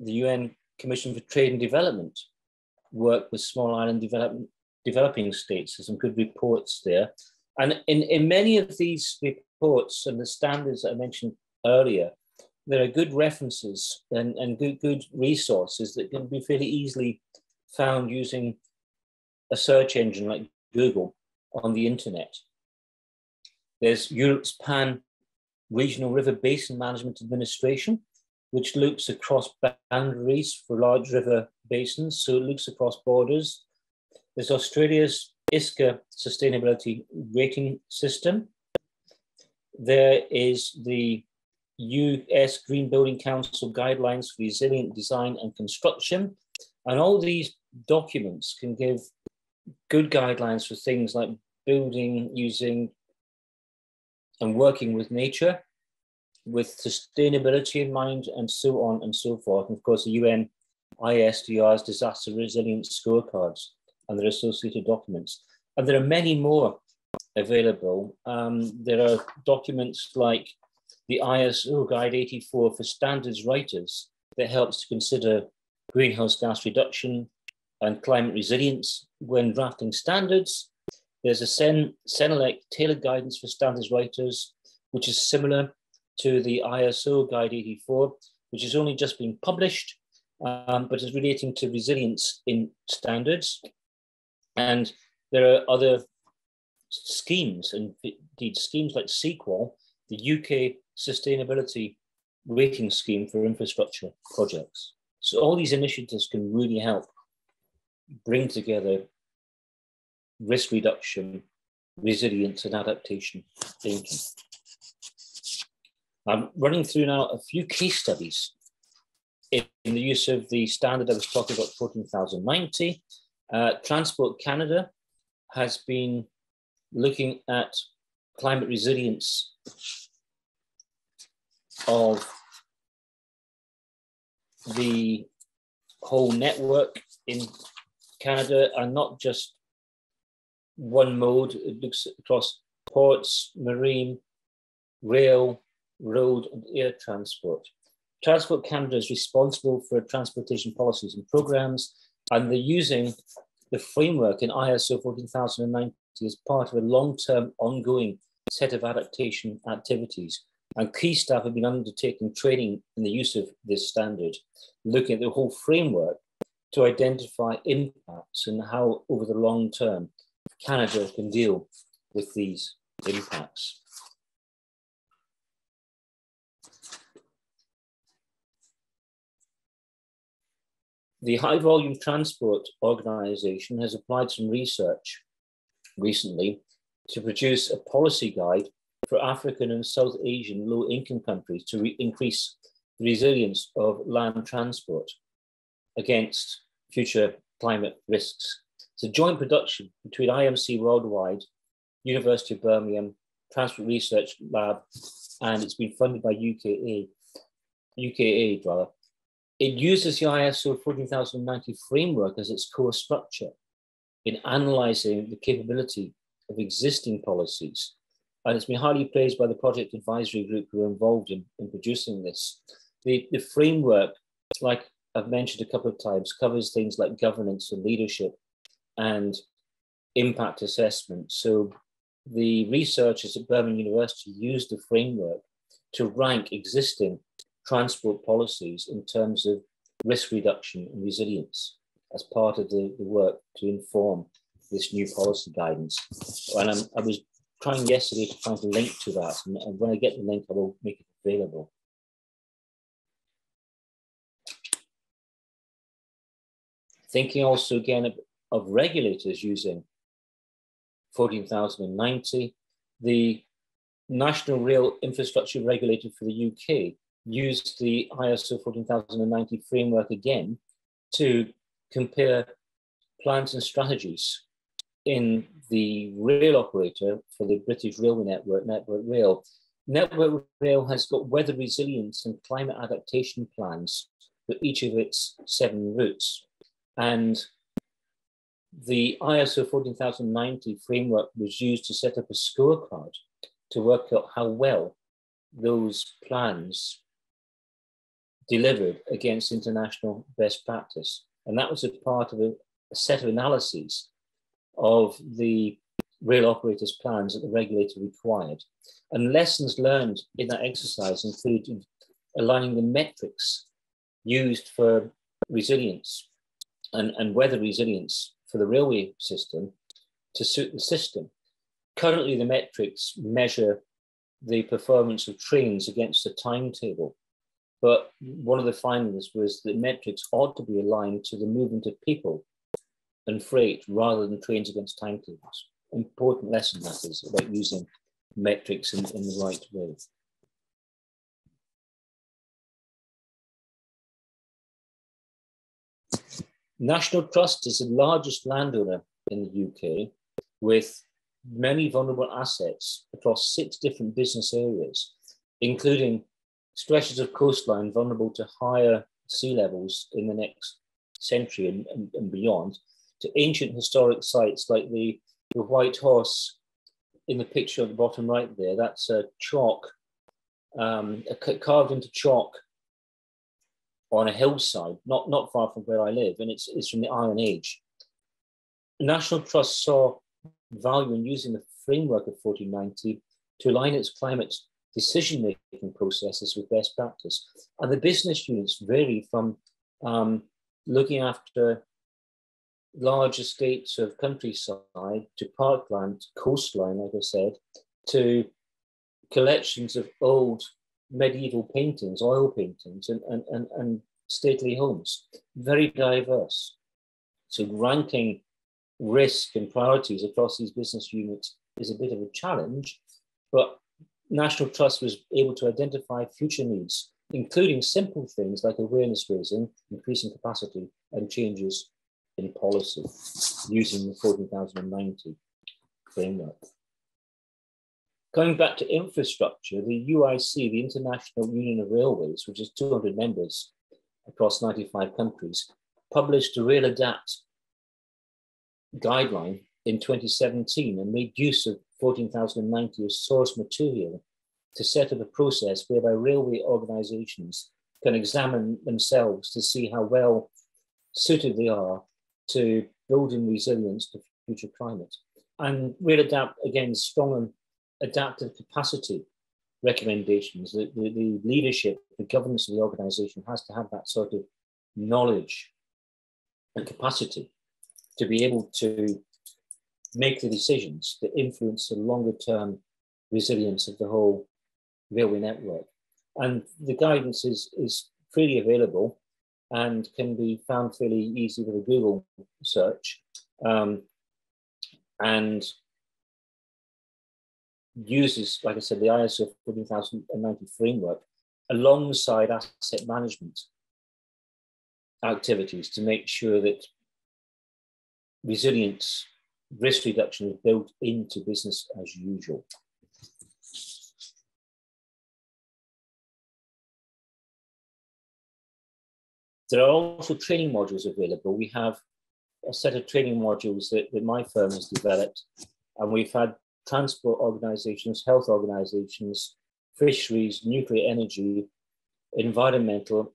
the UN Commission for Trade and Development work with small island development, developing states. There's some good reports there. And in, in many of these reports and the standards I mentioned earlier, there are good references and, and good, good resources that can be fairly easily found using a search engine like Google on the internet. There's Europe's Pan Regional River Basin Management Administration, which looks across boundaries for large river basins, so it looks across borders. There's Australia's ISCA Sustainability Rating System. There is the US Green Building Council guidelines for resilient design and construction. And all these documents can give good guidelines for things like building using and working with nature, with sustainability in mind, and so on and so forth. And of course, the UN ISDR's disaster resilience scorecards and their associated documents. And there are many more available. Um, there are documents like the ISO Guide 84 for standards writers that helps to consider greenhouse gas reduction and climate resilience when drafting standards. There's a CEN CENELEC tailored guidance for standards writers, which is similar to the ISO Guide 84, which has only just been published, um, but is relating to resilience in standards. And there are other schemes, and indeed schemes like CEEQUAL, the UK Sustainability Rating Scheme for Infrastructure Projects. So all these initiatives can really help bring together risk reduction, resilience, and adaptation thinking. I'm running through now a few case studies in, the use of the standard I was talking about, 14090. Uh, Transport Canada has been looking at climate resilience of the whole network in Canada and not just one mode. It looks across ports, marine, rail, road, and air transport. Transport Canada is responsible for transportation policies and programs, and they're using the framework in ISO 14090 as part of a long-term ongoing set of adaptation activities. And key staff have been undertaking training in the use of this standard, looking at the whole framework to identify impacts and how, over the long term, Canada can deal with these impacts. The High Volume Transport Organization has applied some research recently to produce a policy guide for African and South Asian low income countries to increase the resilience of land transport against future climate risks. It's a joint production between IMC Worldwide, University of Birmingham, Transport Research Lab, and it's been funded by UK Aid, UKA rather. It uses the ISO 14090 framework as its core structure in analyzing the capability of existing policies. And it's been highly praised by the project advisory group who are involved in, in producing this. The, the framework, like I've mentioned a couple of times, covers things like governance and leadership and impact assessment. So the researchers at Birmingham University used the framework to rank existing transport policies in terms of risk reduction and resilience as part of the, the work to inform this new policy guidance. And I'm, i was trying yesterday to find a link to that, and, and when I get the link, I will make it available. Thinking also again of, of regulators using 14,090, the National Rail Infrastructure Regulator for the UK used the ISO 14090 framework again to compare plans and strategies in the rail operator for the British Railway Network, Network Rail. Network Rail has got weather resilience and climate adaptation plans for each of its seven routes. And the ISO 14090 framework was used to set up a scorecard to work out how well those plans delivered against international best practice. And that was a part of a, a set of analyses of the rail operators' plans that the regulator required. And lessons learned in that exercise included aligning the metrics used for resilience and, and weather resilience for the railway system to suit the system. Currently, the metrics measure the performance of trains against a timetable. But one of the findings was that metrics ought to be aligned to the movement of people and freight rather than trains against timetables. Important lesson that is about using metrics in, in the right way. National Trust is the largest landowner in the UK with many vulnerable assets across six different business areas, including stretches of coastline vulnerable to higher sea levels in the next century and, and, and beyond, to ancient historic sites like the, the White Horse in the picture at the bottom right there. That's a chalk, um, carved into chalk on a hillside, not, not far from where I live, and it's, it's from the Iron Age. National Trust saw value in using the framework of 1490 to align its climate decision-making processes with best practice. And the business units vary from um, looking after large estates of countryside to parkland, coastline, like I said, to collections of old medieval paintings, oil paintings, and, and, and, and stately homes. Very diverse. So ranking risk and priorities across these business units is a bit of a challenge, but National Trust was able to identify future needs, including simple things like awareness raising, increasing capacity, and changes in policy using the 14,090 framework. Coming back to infrastructure, the UIC, the International Union of Railways, which is 200 members across 95 countries, published a Rail Adapt guideline in 2017 and made use of 14,090 as source material to set up a process whereby railway organizations can examine themselves to see how well suited they are to building resilience to future climate. And Rail Adapt, again, strong and adaptive capacity recommendations. The, the, the leadership, the governance of the organization has to have that sort of knowledge and capacity to be able to make the decisions that influence the longer term resilience of the whole railway network. And the guidance is, is freely available and can be found fairly easy with a Google search. Um, and uses, like I said, the ISO 14090 framework alongside asset management activities to make sure that resilience, risk reduction is built into business as usual. There are also training modules available. We have a set of training modules that, that my firm has developed, and we've had transport organizations, health organizations, fisheries, nuclear energy, environmental,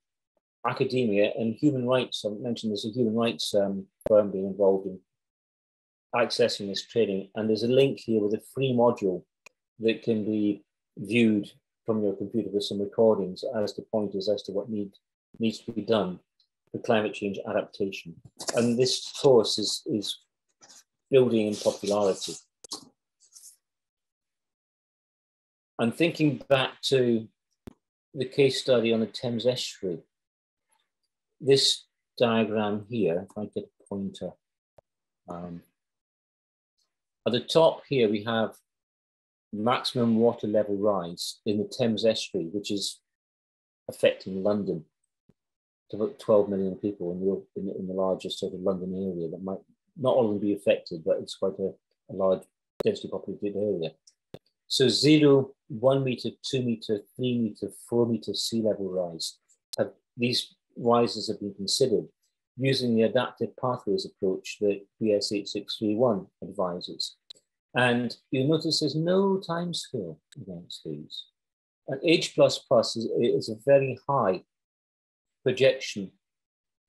academia, and human rights. I mentioned there's a human rights um, firm being involved in accessing this training. And there's a link here with a free module that can be viewed from your computer with some recordings as the pointers as to what need, needs to be done for climate change adaptation. And this course is, is building in popularity. I'm thinking back to the case study on the Thames estuary. This diagram here, if I get a pointer, um, at the top here we have maximum water level rise in the Thames estuary, which is affecting London to about 12 million people in the, in in the largest sort of London area that might not only be affected, but it's quite a, a large, densely populated area. So zero, one meter, two meter, three meter, four meter sea level rise. Have, these rises have been considered using the adaptive pathways approach that BS 8631 advises. And you'll notice there's no time scale against these. And H++ is, is a very high projection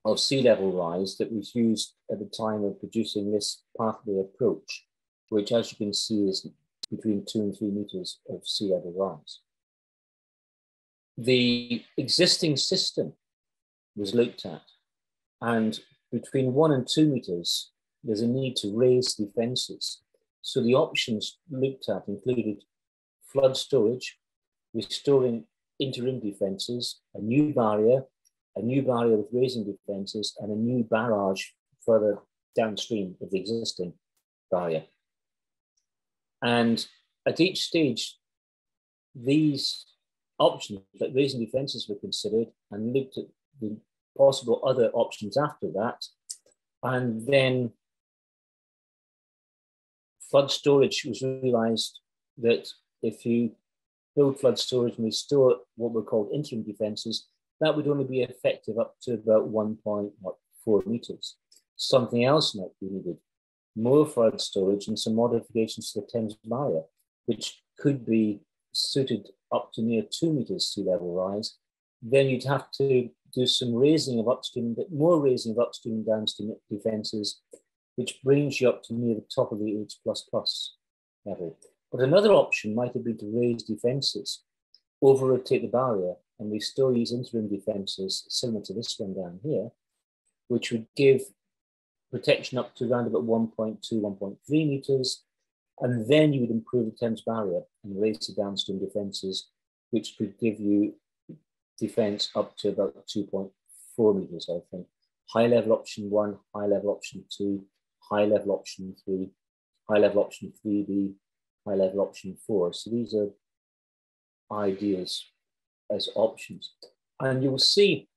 of sea level rise that was used at the time of producing this pathway approach, which as you can see is between two and three meters of sea level rise. The existing system was looked at, and between one and two meters, there's a need to raise defenses. So the options looked at included flood storage, restoring interim defenses, a new barrier, a new barrier with raising defences and a new barrage further downstream of the existing barrier. And at each stage, these options, like raising defences, were considered and looked at the possible other options after that. And then flood storage was realized that if you build flood storage and we store what were called interim defences, that would only be effective up to about 1.4 meters. Something else might be needed, more flood storage and some modifications to the Thames barrier, which could be suited up to near two meters sea level rise. Then you'd have to do some raising of upstream, but more raising of upstream and downstream defences, which brings you up to near the top of the H++ plus level. But another option might have been to raise defences, over-rotate the barrier, and we still use interim defences similar to this one down here, which would give protection up to around about 1.2, 1.3 metres, and then you would improve the Thames barrier and raise the downstream defences, which could give you defence up to about 2.4 metres, I think. High level option one, high level option two, high level option three, high level option 3B, high level option four. So these are ideas as options. And you'll see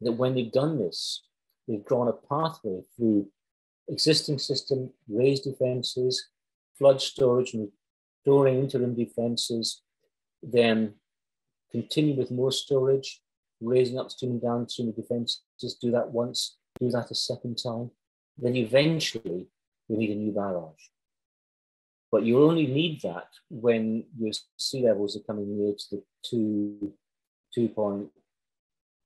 that when they've done this, they've drawn a pathway through existing system, raised defenses, flood storage and storing interim defenses, then continue with more storage, raising upstream and downstream defenses, do that once, do that a second time. Then eventually you need a new barrage. But you'll only need that when your sea levels are coming near to the two two point,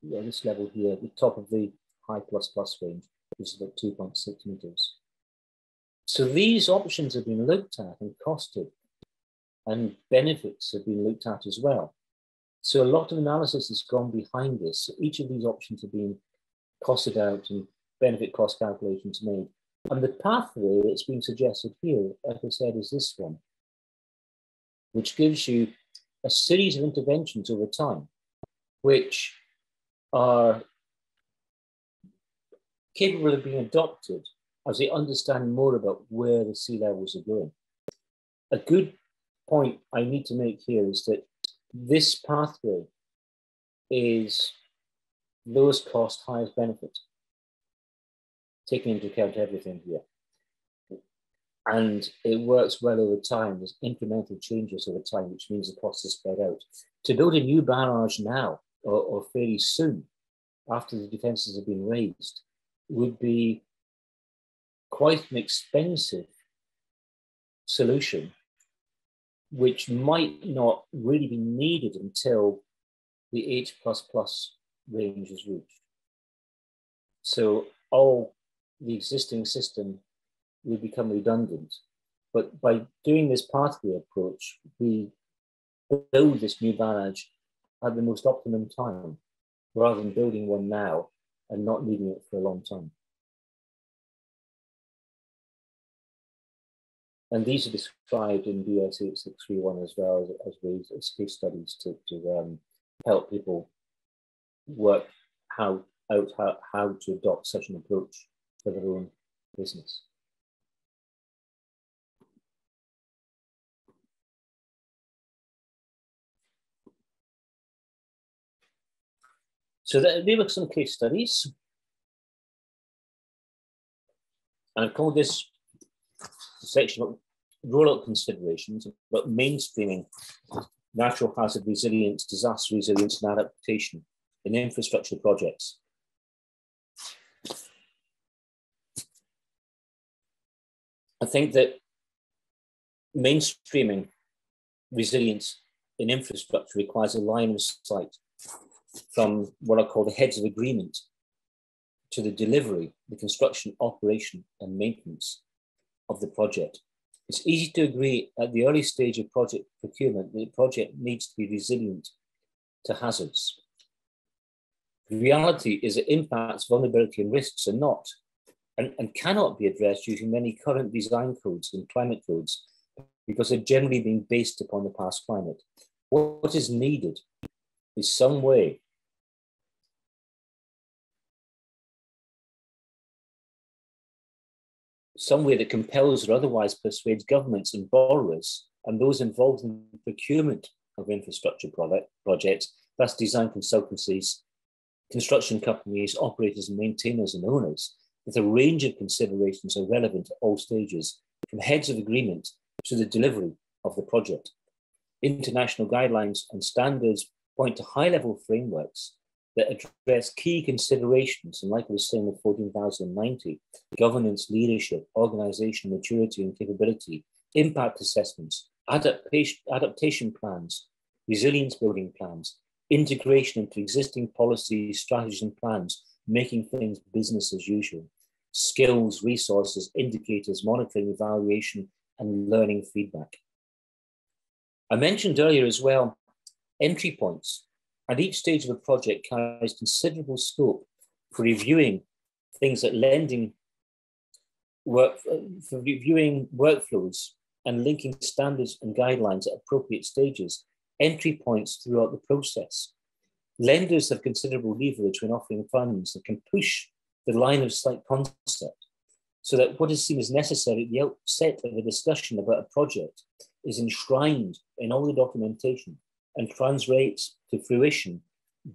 yeah, this level here, the top of the high plus plus range, which is about 2.6 meters. So these options have been looked at and costed, and benefits have been looked at as well. So a lot of analysis has gone behind this. So each of these options have been costed out and benefit cost calculations made. And the pathway that's been suggested here, like I said, is this one, which gives you a series of interventions over time which are capable of being adopted as they understand more about where the sea levels are going. A good point I need to make here is that this pathway is lowest cost, highest benefit, taking into account everything here. and it works well over time. There's incremental changes over time, which means the cost is spread out. To build a new barrage now or, or fairly soon, after the defences have been raised, would be quite an expensive solution, which might not really be needed until the H range is reached. So all the existing system will become redundant. But by doing this pathway approach, we build this new barrage at the most optimum time, rather than building one now and not needing it for a long time. And these are described in BS 8631 as well as, as as case studies to, to um, help people work how, out how, how to adopt such an approach for their own business. So that, we look some case studies. And I've called this section about rollout considerations, about mainstreaming natural hazard resilience, disaster resilience, and adaptation in infrastructure projects. I think that mainstreaming resilience in infrastructure requires a line of sight from what I call the heads of agreement to the delivery, the construction, operation, and maintenance of the project. It's easy to agree at the early stage of project procurement that the project needs to be resilient to hazards. The reality is that impacts, vulnerability, and risks are not and, and cannot be addressed using many current design codes and climate codes because they're generally being based upon the past climate. What is needed is some way some way that compels or otherwise persuades governments and borrowers and those involved in procurement of infrastructure product, projects, thus design consultancies, construction companies, operators and maintainers and owners, that a range of considerations are relevant at all stages, from heads of agreement to the delivery of the project. International guidelines and standards point to high level frameworks that address key considerations, and like I was saying with 14,090, governance, leadership, organization, maturity and capability, impact assessments, adaptation, adaptation plans, resilience building plans, integration into existing policies, strategies and plans, making things business as usual, skills, resources, indicators, monitoring, evaluation, and learning feedback. I mentioned earlier as well entry points and each stage of a project carries considerable scope for reviewing things like lending work, uh, for reviewing workflows and linking standards and guidelines at appropriate stages, entry points throughout the process. Lenders have considerable leverage when offering funds that can push the line of sight concept so that what is seen as necessary at the outset of a discussion about a project is enshrined in all the documentation and translates to fruition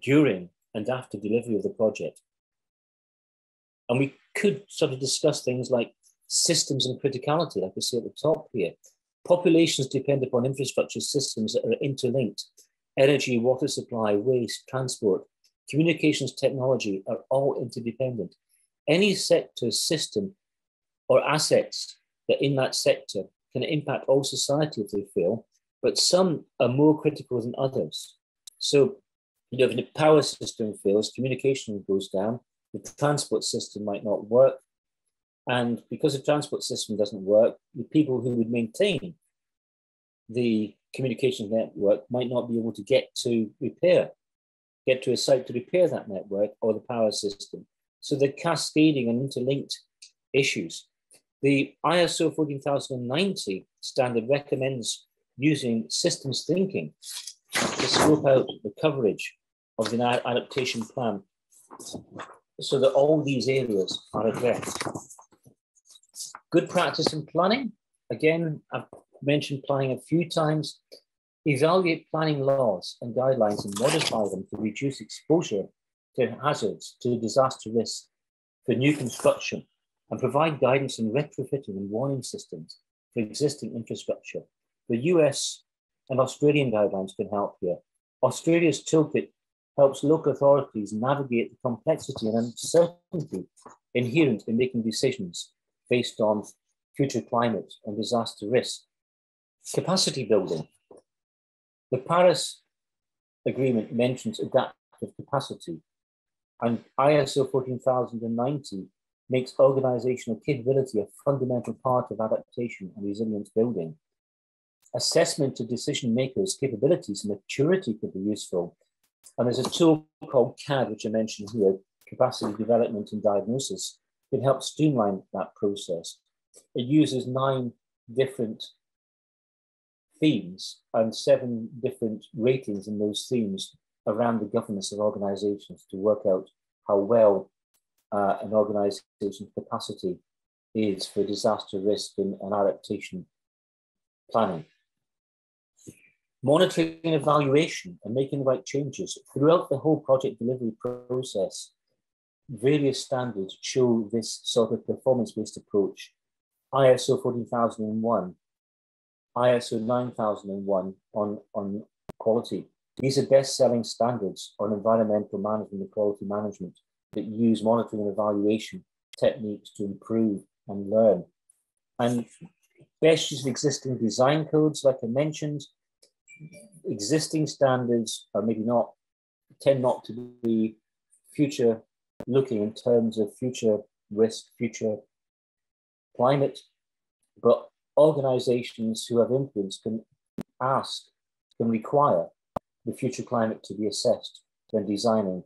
during and after delivery of the project. And we could sort of discuss things like systems and criticality, like we see at the top here. Populations depend upon infrastructure systems that are interlinked. Energy, water supply, waste, transport, communications technology are all interdependent. Any sector, system, or assets that in that sector can impact all society if they fail but some are more critical than others. So, you know, if the power system fails, communication goes down, the transport system might not work. And because the transport system doesn't work, the people who would maintain the communication network might not be able to get to repair, get to a site to repair that network or the power system. So the cascading and interlinked issues. The ISO 14090 standard recommends using systems thinking to scope out the coverage of the adaptation plan so that all these areas are addressed. Good practice in planning. Again, I've mentioned planning a few times. Evaluate planning laws and guidelines and modify them to reduce exposure to hazards, to disaster risk for new construction and provide guidance in retrofitting and warning systems for existing infrastructure. The US and Australian guidelines can help here. Australia's toolkit helps local authorities navigate the complexity and uncertainty inherent in making decisions based on future climate and disaster risk. Capacity building. The Paris Agreement mentions adaptive capacity, and ISO 14090 makes organizational capability a fundamental part of adaptation and resilience building. Assessment to decision makers' capabilities and maturity could be useful. And there's a tool called CAD, which I mentioned here, Capacity Development and Diagnosis, can help streamline that process. It uses nine different themes and seven different ratings in those themes around the governance of organizations to work out how well uh, an organization's capacity is for disaster risk and, and adaptation planning. Monitoring and evaluation and making the right changes throughout the whole project delivery process. Various standards show this sort of performance-based approach. ISO 14001, ISO 9001 on, on quality. These are best-selling standards on environmental management and quality management that use monitoring and evaluation techniques to improve and learn. And best use existing design codes, like I mentioned, existing standards are maybe not, tend not to be future looking in terms of future risk, future climate, but organizations who have influence can ask, can require the future climate to be assessed when designing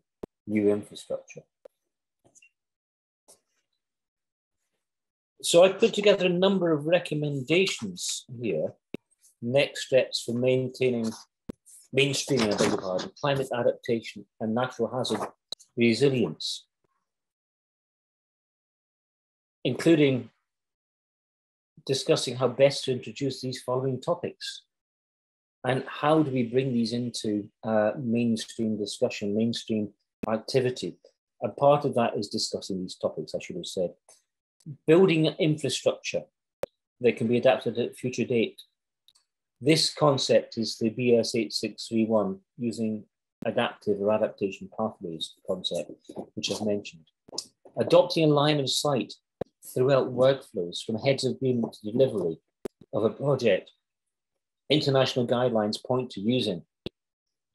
new infrastructure. So I've put together a number of recommendations here, next steps for maintaining, mainstreaming, I beg your pardon, climate adaptation and natural hazard resilience, including discussing how best to introduce these following topics and how do we bring these into uh, mainstream discussion, mainstream activity. And part of that is discussing these topics, I should have said building infrastructure that can be adapted at future date. This concept is the BS 8631 using adaptive or adaptation pathways concept, which I've mentioned. Adopting a line of sight throughout workflows from heads of agreement to delivery of a project. International guidelines point to using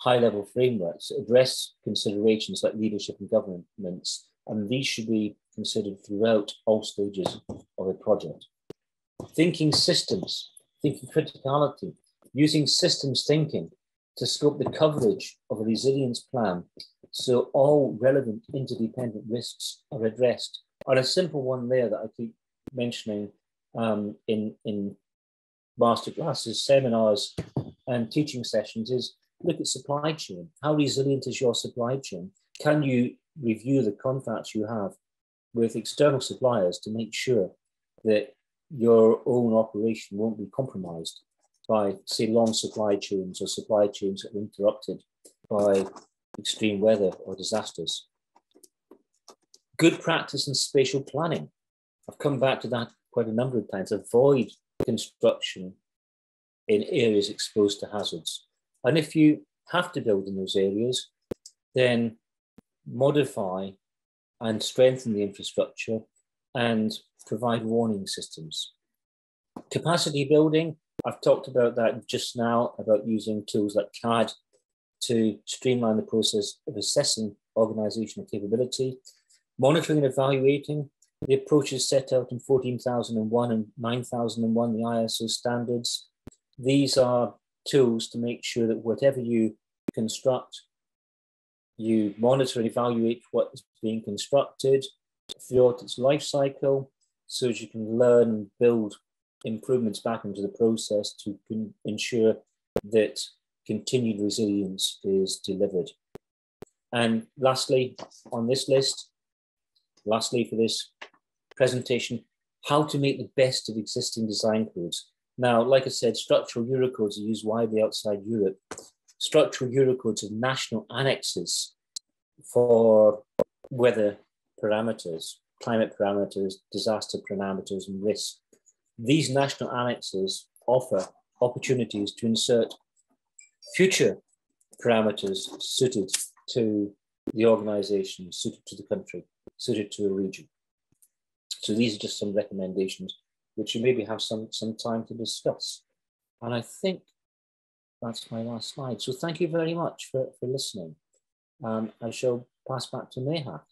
high level frameworks address considerations like leadership and governments, and these should be considered throughout all stages of a project. Thinking systems, thinking criticality, using systems thinking to scope the coverage of a resilience plan so all relevant interdependent risks are addressed. And a simple one there that I keep mentioning um, in, in masterclasses, seminars, and teaching sessions is look at supply chain. How resilient is your supply chain? Can you review the contracts you have with external suppliers to make sure that your own operation won't be compromised by, say, long supply chains or supply chains that are interrupted by extreme weather or disasters. Good practice in spatial planning. I've come back to that quite a number of times. Avoid construction in areas exposed to hazards. And if you have to build in those areas, then modify and strengthen the infrastructure and provide warning systems. Capacity building, I've talked about that just now, about using tools like CAD to streamline the process of assessing organizational capability. Monitoring and evaluating the approaches set out in 14001 and 9001, the ISO standards. These are tools to make sure that whatever you construct you monitor and evaluate what is being constructed throughout its life cycle so that you can learn and build improvements back into the process to ensure that continued resilience is delivered. And lastly, on this list, lastly for this presentation, how to make the best of existing design codes. Now, like I said, structural Eurocodes are used widely outside Europe, structural Eurocodes have national annexes for weather parameters. climate parameters, disaster parameters, and risk. These national annexes offer opportunities to insert future parameters suited to the organization, suited to the country, suited to a region. So these are just some recommendations which you maybe have some, some time to discuss. And I think that's my last slide. So thank you very much for, for listening. Um, I shall pass back to Neha.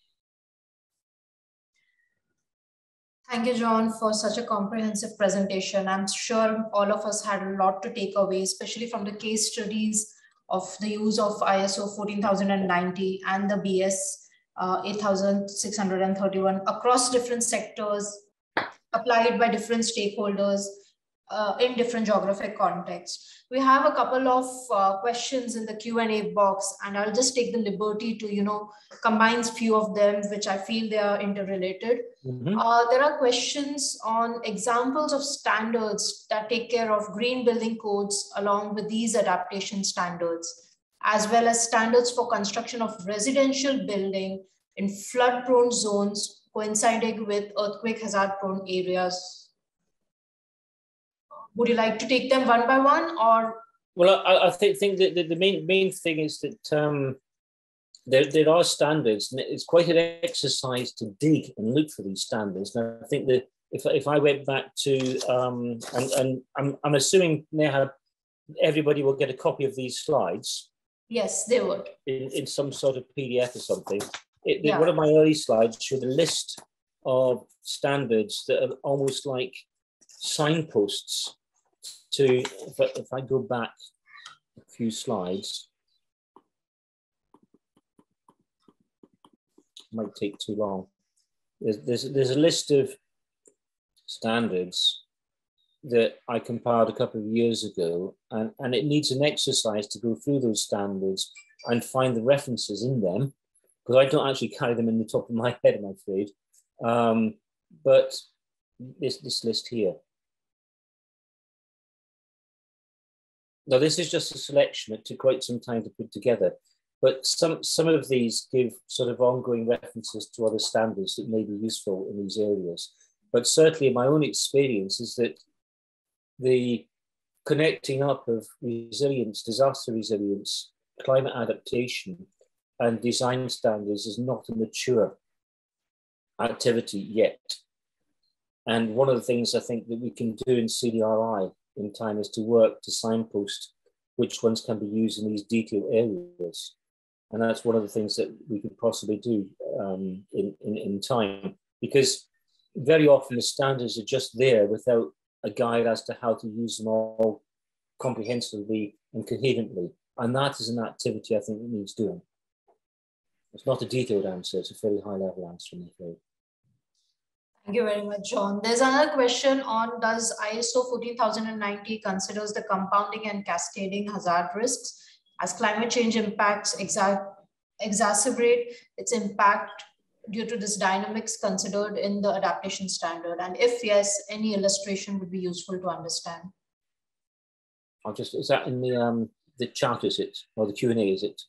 Thank you, John, for such a comprehensive presentation. I'm sure all of us had a lot to take away, especially from the case studies of the use of ISO 14090 and the BS uh, 8631 across different sectors, applied by different stakeholders uh, in different geographic contexts. We have a couple of uh, questions in the Q&A box, and I'll just take the liberty to, you know, combine few of them, which I feel they are interrelated. Mm -hmm. uh, there are questions on examples of standards that take care of green building codes along with these adaptation standards, as well as standards for construction of residential building in flood-prone zones coinciding with earthquake hazard-prone areas would you like to take them one by one or? Well, I, I think, think that the, the main, main thing is that um, there, there are standards and it's quite an exercise to dig and look for these standards. And I think that if, if I went back to, um, and, and I'm, I'm assuming Neha, everybody will get a copy of these slides. Yes, they would. In, in some sort of PDF or something. It, yeah. One of my early slides showed a list of standards that are almost like signposts to, if I, if I go back a few slides, might take too long. There's, there's, there's a list of standards that I compiled a couple of years ago, and, and it needs an exercise to go through those standards and find the references in them, because I don't actually carry them in the top of my head, I'm afraid. Um, but this, this list here. Now, this is just a selection. It took quite some time to put together, but some, some of these give sort of ongoing references to other standards that may be useful in these areas. But certainly my own experience is that the connecting up of resilience, disaster resilience, climate adaptation, and design standards is not a mature activity yet. And one of the things I think that we can do in CDRI in time is to work to signpost which ones can be used in these detailed areas. And that's one of the things that we could possibly do um, in, in, in time, because very often the standards are just there without a guide as to how to use them all comprehensively and coherently. And that is an activity I think that needs doing. It's not a detailed answer, it's a very high level answer, I'm afraid. Thank you very much, John. There's another question on does ISO 14090 considers the compounding and cascading hazard risks as climate change impacts exa exacerbate its impact due to this dynamics considered in the adaptation standard? And if yes, any illustration would be useful to understand. I'll just, is that in the, um, the chat, is it? Or the Q&A, is it?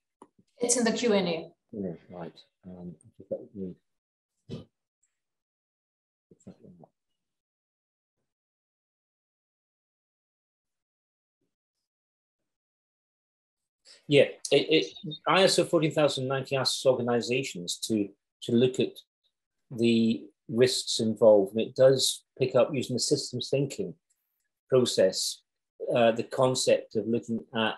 It's in the Q&A. Yeah, right. Um, yeah, it, it, ISO 14090 asks organizations to, to look at the risks involved, and it does pick up using the systems thinking process, uh, the concept of looking at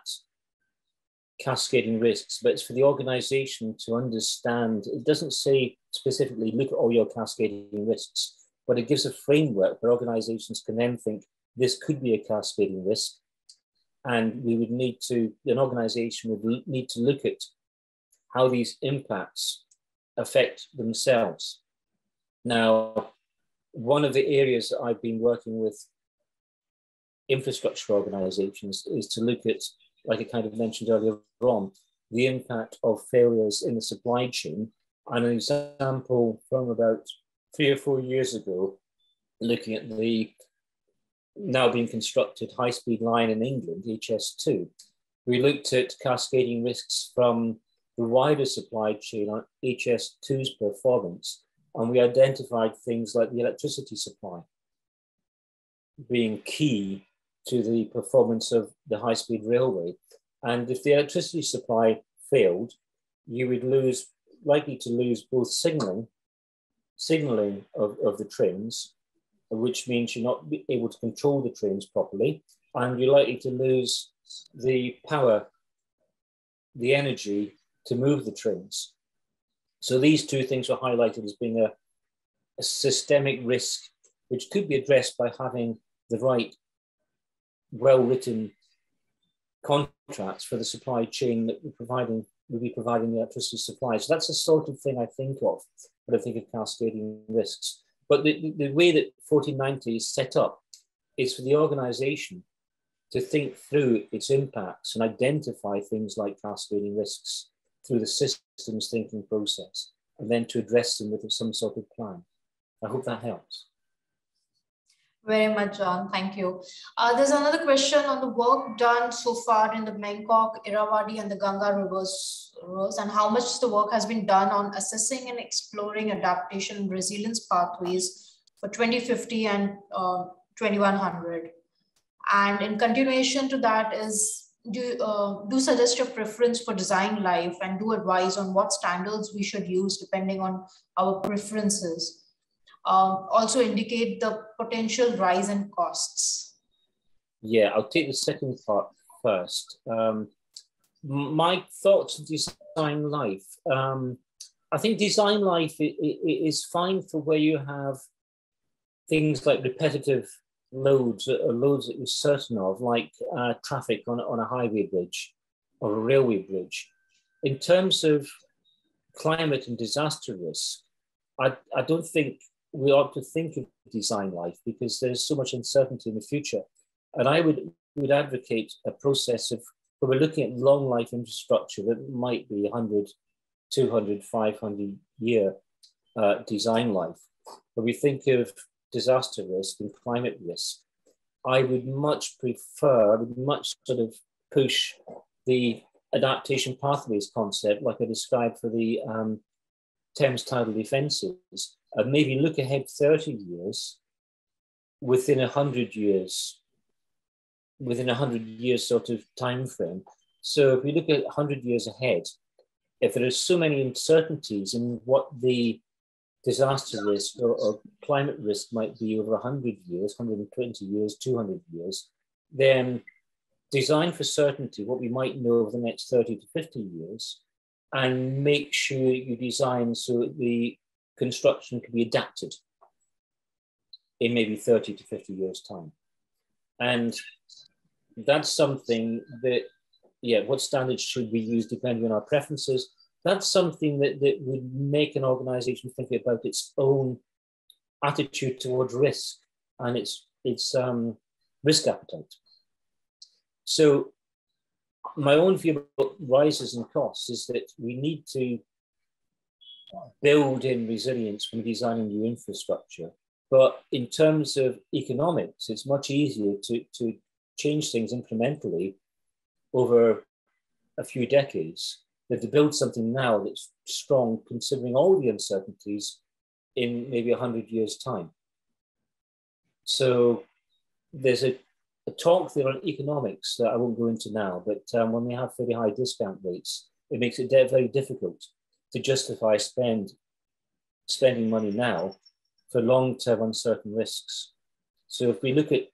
cascading risks, but it's for the organization to understand. It doesn't say specifically look at all your cascading risks, but it gives a framework where organizations can then think this could be a cascading risk. And we would need to, an organization would need to look at how these impacts affect themselves. Now, one of the areas that I've been working with infrastructure organizations is to look at, like I kind of mentioned earlier on, the impact of failures in the supply chain. And an example from about three or four years ago, looking at the now being constructed high speed line in England, HS2, we looked at cascading risks from the wider supply chain on HS2's performance And we identified things like the electricity supply being key to the performance of the high speed railway. And if the electricity supply failed, you would lose, likely to lose both signaling, signaling of, of the trains, which means you're not able to control the trains properly, and you're likely to lose the power, the energy to move the trains. So these two things were highlighted as being a, a systemic risk, which could be addressed by having the right, well-written contracts for the supply chain that we're providing will be providing the electricity supply. So that's the sort of thing I think of when I think of cascading risks. But the, the way that 1490 is set up is for the organization to think through its impacts and identify things like cascading risks through the systems thinking process, and then to address them with some sort of plan. I hope that helps. Very much, John. Thank you. Uh, there's another question on the work done so far in the Mekong, Irrawaddy, and the Ganga rivers, rivers, and how much the work has been done on assessing and exploring adaptation and resilience pathways for 2050 and uh, 2100. And in continuation to that is do, uh, do suggest your preference for design life and do advise on what standards we should use depending on our preferences. Um, also indicate the potential rise in costs. Yeah, I'll take the second part first. Um, my thoughts on design life. Um, I think design life is fine for where you have things like repetitive loads, uh, loads that you're certain of, like uh, traffic on, on a highway bridge or a railway bridge. In terms of climate and disaster risk, I, I don't think we ought to think of design life because there's so much uncertainty in the future. And I would, would advocate a process of when we're looking at long life infrastructure that might be 100, 200, 500 year uh, design life. But we think of disaster risk and climate risk, I would much prefer, I would much sort of push the adaptation pathways concept, like I described for the um, Thames tidal defences, and maybe look ahead 30 years within 100 years, within a 100 years sort of time frame. So if we look at 100 years ahead, if there are so many uncertainties in what the disaster risk or, or, climate risk might be over 100 years, 120 years, 200 years, then design for certainty what we might know over the next 30 to 50 years and make sure you design so the construction can be adapted in maybe 30 to 50 years time. And that's something that, yeah, what standards should we use depending on our preferences? that's something that, that would make an organization think about its own attitude towards risk and its its um, risk appetite. So my own view about rises and costs is that we need to build in resilience when designing new infrastructure. But in terms of economics, it's much easier to, to change things incrementally over a few decades than to build something now that's strong, considering all the uncertainties in maybe 100 years' time. So there's a, a talk there on economics that I won't go into now, but um, when we have very high discount rates, it makes it very difficult to justify spend spending money now for long-term uncertain risks. So if we look at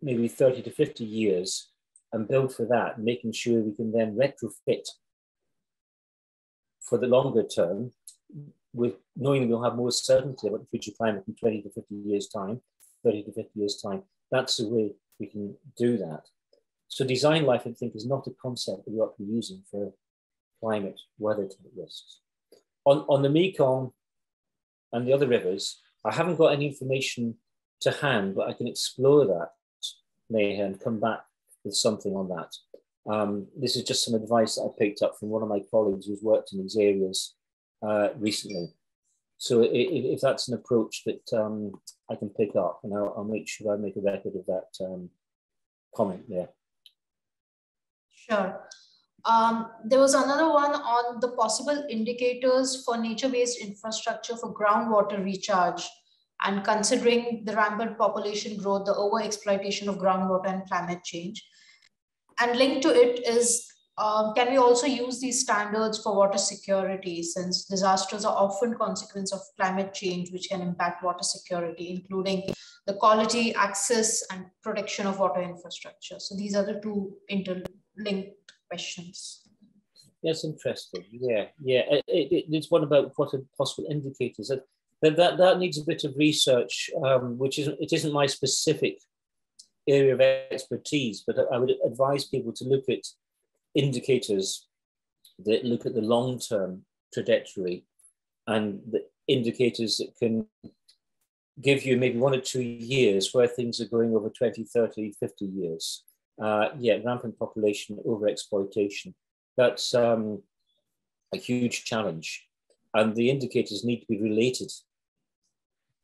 maybe 30 to 50 years and build for that, making sure we can then retrofit for the longer term, with knowing that we'll have more certainty about the future climate in 20 to 50 years' time, 30 to 50 years' time, that's the way we can do that. So design life, I think, is not a concept that we ought to be using for climate weather type risks. On, on the Mekong and the other rivers, I haven't got any information to hand, but I can explore that, Neha, and come back with something on that. Um, this is just some advice that I picked up from one of my colleagues who's worked in these areas uh, recently. So if, if, that's an approach that um, I can pick up, and I'll, I'll, make sure I make a record of that um, comment there. Sure. Um, there was another one on the possible indicators for nature-based infrastructure for groundwater recharge and considering the rampant population growth, the overexploitation of groundwater and climate change. And linked to it is, um, can we also use these standards for water security since disasters are often consequence of climate change, which can impact water security, including the quality, access, and protection of water infrastructure. So these are the two interlinked questions. That's interesting. Yeah, yeah. It, it, it's one about what are possible indicators. That, that, that, needs a bit of research, um, which isn't, it isn't my specific area of expertise, but I would advise people to look at indicators that look at the long-term trajectory and the indicators that can give you maybe one or two years where things are going over 20, 30, 50 years. Uh, yeah, rampant population overexploitation. That's um, a huge challenge. And the indicators need to be related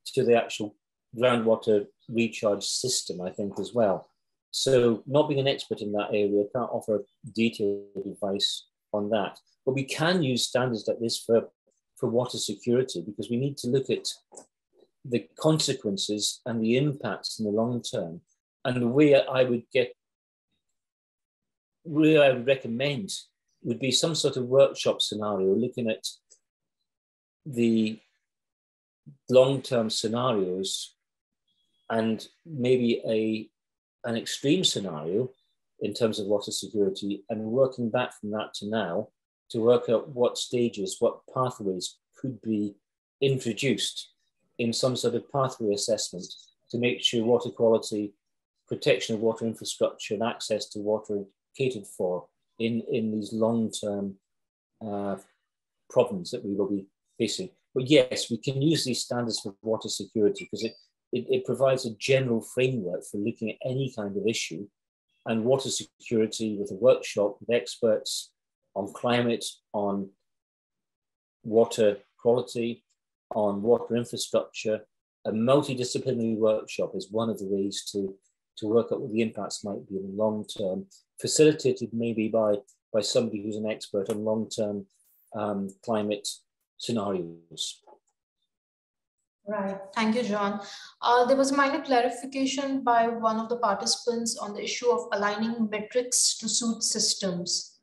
to the actual groundwater recharge system, I think, as well. So, not being an expert in that area, I can't offer detailed advice on that. But we can use standards like this for, for water security because we need to look at the consequences and the impacts in the long term. And the way I would get really I would recommend would be some sort of workshop scenario looking at the long-term scenarios and maybe a an extreme scenario in terms of water security and working back from that to now to work out what stages, what pathways could be introduced in some sort of pathway assessment to make sure water quality, protection of water infrastructure and access to water catered for in, in these long-term uh, problems that we will be facing. But yes, we can use these standards for water security because it, it, it, provides a general framework for looking at any kind of issue. And water security with a workshop with experts on climate, on water quality, on water infrastructure, a multidisciplinary workshop is one of the ways to, to work out what the impacts might be in the long term facilitated maybe by, by somebody who's an expert on long-term um, climate scenarios. Right, thank you, John. Uh, there was a minor clarification by one of the participants on the issue of aligning metrics to suit systems.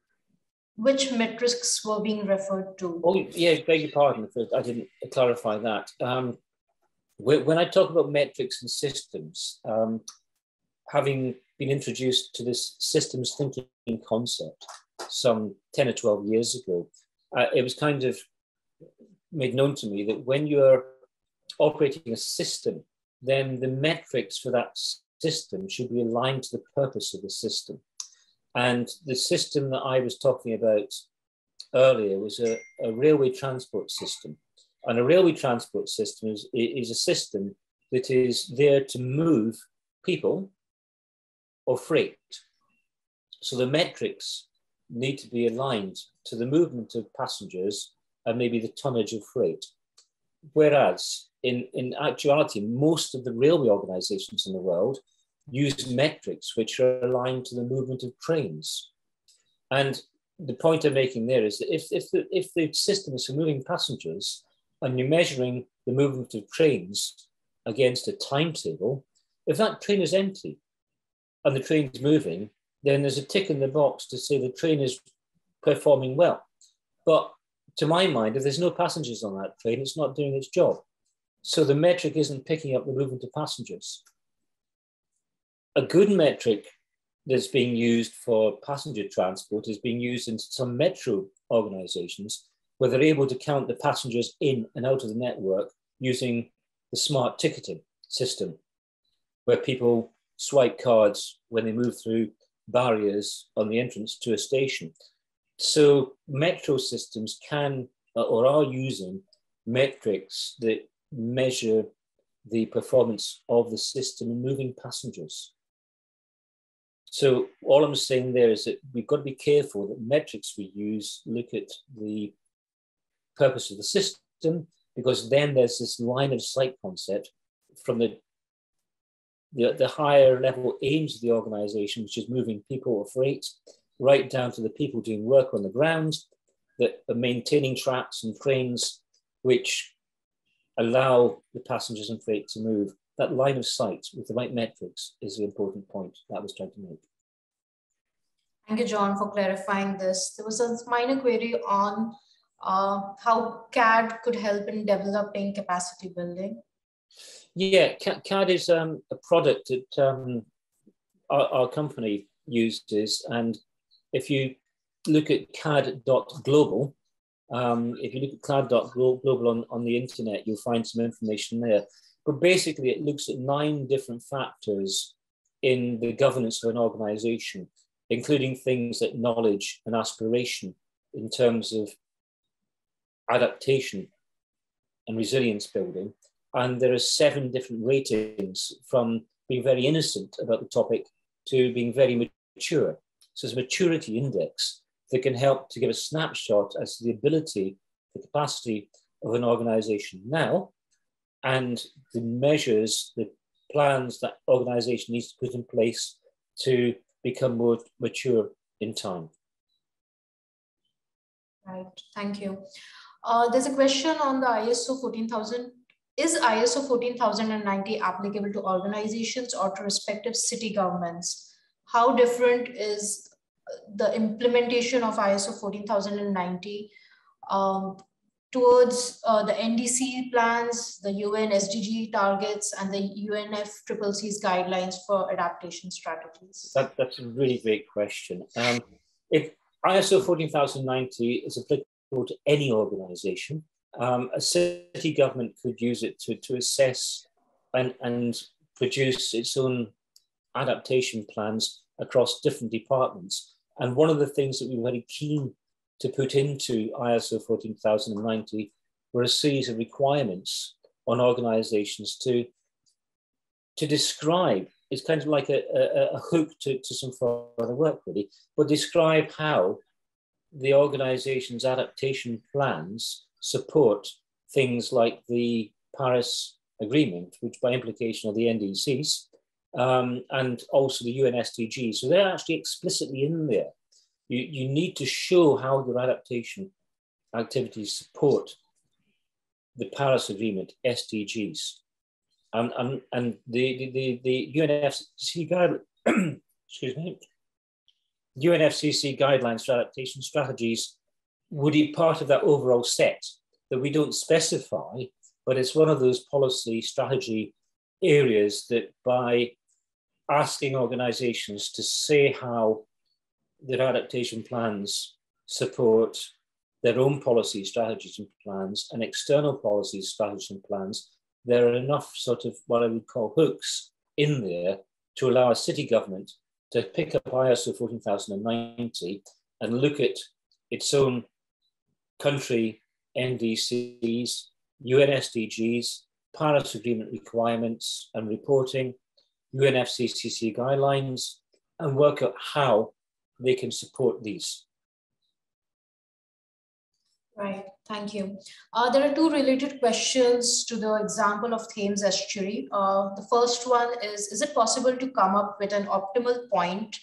Which metrics were being referred to? Oh, yeah, beg your pardon if I didn't clarify that. Um, when I talk about metrics and systems, um, having been introduced to this systems thinking concept some 10 or 12 years ago, uh, it was kind of made known to me that when you're operating a system, then the metrics for that system should be aligned to the purpose of the system. And the system that I was talking about earlier was a, a railway transport system. And a railway transport system is, is a system that is there to move people or freight. So the metrics need to be aligned to the movement of passengers and maybe the tonnage of freight. Whereas in, in actuality, most of the railway organizations in the world use metrics which are aligned to the movement of trains. And the point I'm making there is that if, if, the, if the system is for moving passengers and you're measuring the movement of trains against a timetable, if that train is empty, and the train's moving, then there's a tick in the box to say the train is performing well. But to my mind, if there's no passengers on that train, it's not doing its job. So the metric isn't picking up the movement of passengers. A good metric that's being used for passenger transport is being used in some metro organizations where they're able to count the passengers in and out of the network using the smart ticketing system, where people swipe cards when they move through barriers on the entrance to a station. So metro systems can uh, or are using metrics that measure the performance of the system in moving passengers. So all I'm saying there is that we've got to be careful that metrics we use look at the purpose of the system, because then there's this line of sight concept from the the, the higher level aims of the organization, which is moving people or freight, right down to the people doing work on the ground that are maintaining tracks and cranes which allow the passengers and freight to move. That line of sight with the right metrics is the important point that I was trying to make. Thank you, John, for clarifying this. There was a minor query on uh, how CAD could help in developing capacity building. Yeah, CAD is um, a product that um, our, our, company uses. And if you look at CAD.global, um, if you look at CAD.global on, on the internet, you'll find some information there. But basically, it looks at nine different factors in the governance of an organization, including things like knowledge and aspiration in terms of adaptation and resilience building, and there are seven different ratings from being very innocent about the topic to being very mature. So it's a maturity index that can help to give a snapshot as to the ability, the capacity of an organization now, and the measures, the plans that organization needs to put in place to become more mature in time. Right, thank you. Uh, there's a question on the ISO 14000 is ISO 14090 applicable to organizations or to respective city governments? How different is the implementation of ISO 14090 um, towards uh, the NDC plans, the UN SDG targets, and the UNFCCC's guidelines for adaptation strategies? That, that's a really great question. Um, if ISO 14090 is applicable to any organization, um, a city government could use it to, to assess and, and produce its own adaptation plans across different departments. And one of the things that we were very keen to put into ISO 14090 were a series of requirements on organizations to, to describe, it's kind of like a, a, a hook to, to some further work really, but describe how the organization's adaptation plans support things like the Paris Agreement, which by implication are the NDCs, um, and also the UN SDGs. So they're actually explicitly in there. You, you need to show how your adaptation activities support the Paris Agreement, SDGs. And, and, and the, the, the, the UNFCCC guide, excuse me, UNFCCC guidelines for adaptation strategies would be part of that overall set that we don't specify, but it's one of those policy strategy areas that by asking organizations to say how their adaptation plans support their own policy strategies and plans and external policy strategies and plans, there are enough sort of what I would call hooks in there to allow a city government to pick up ISO 14090 and look at its own country NDCs, UN SDGs, Paris Agreement requirements and reporting, UNFCCC guidelines, and work out how they can support these. Right, thank you. Uh, there are two related questions to the example of Thames estuary. Uh, the first one is, is it possible to come up with an optimal point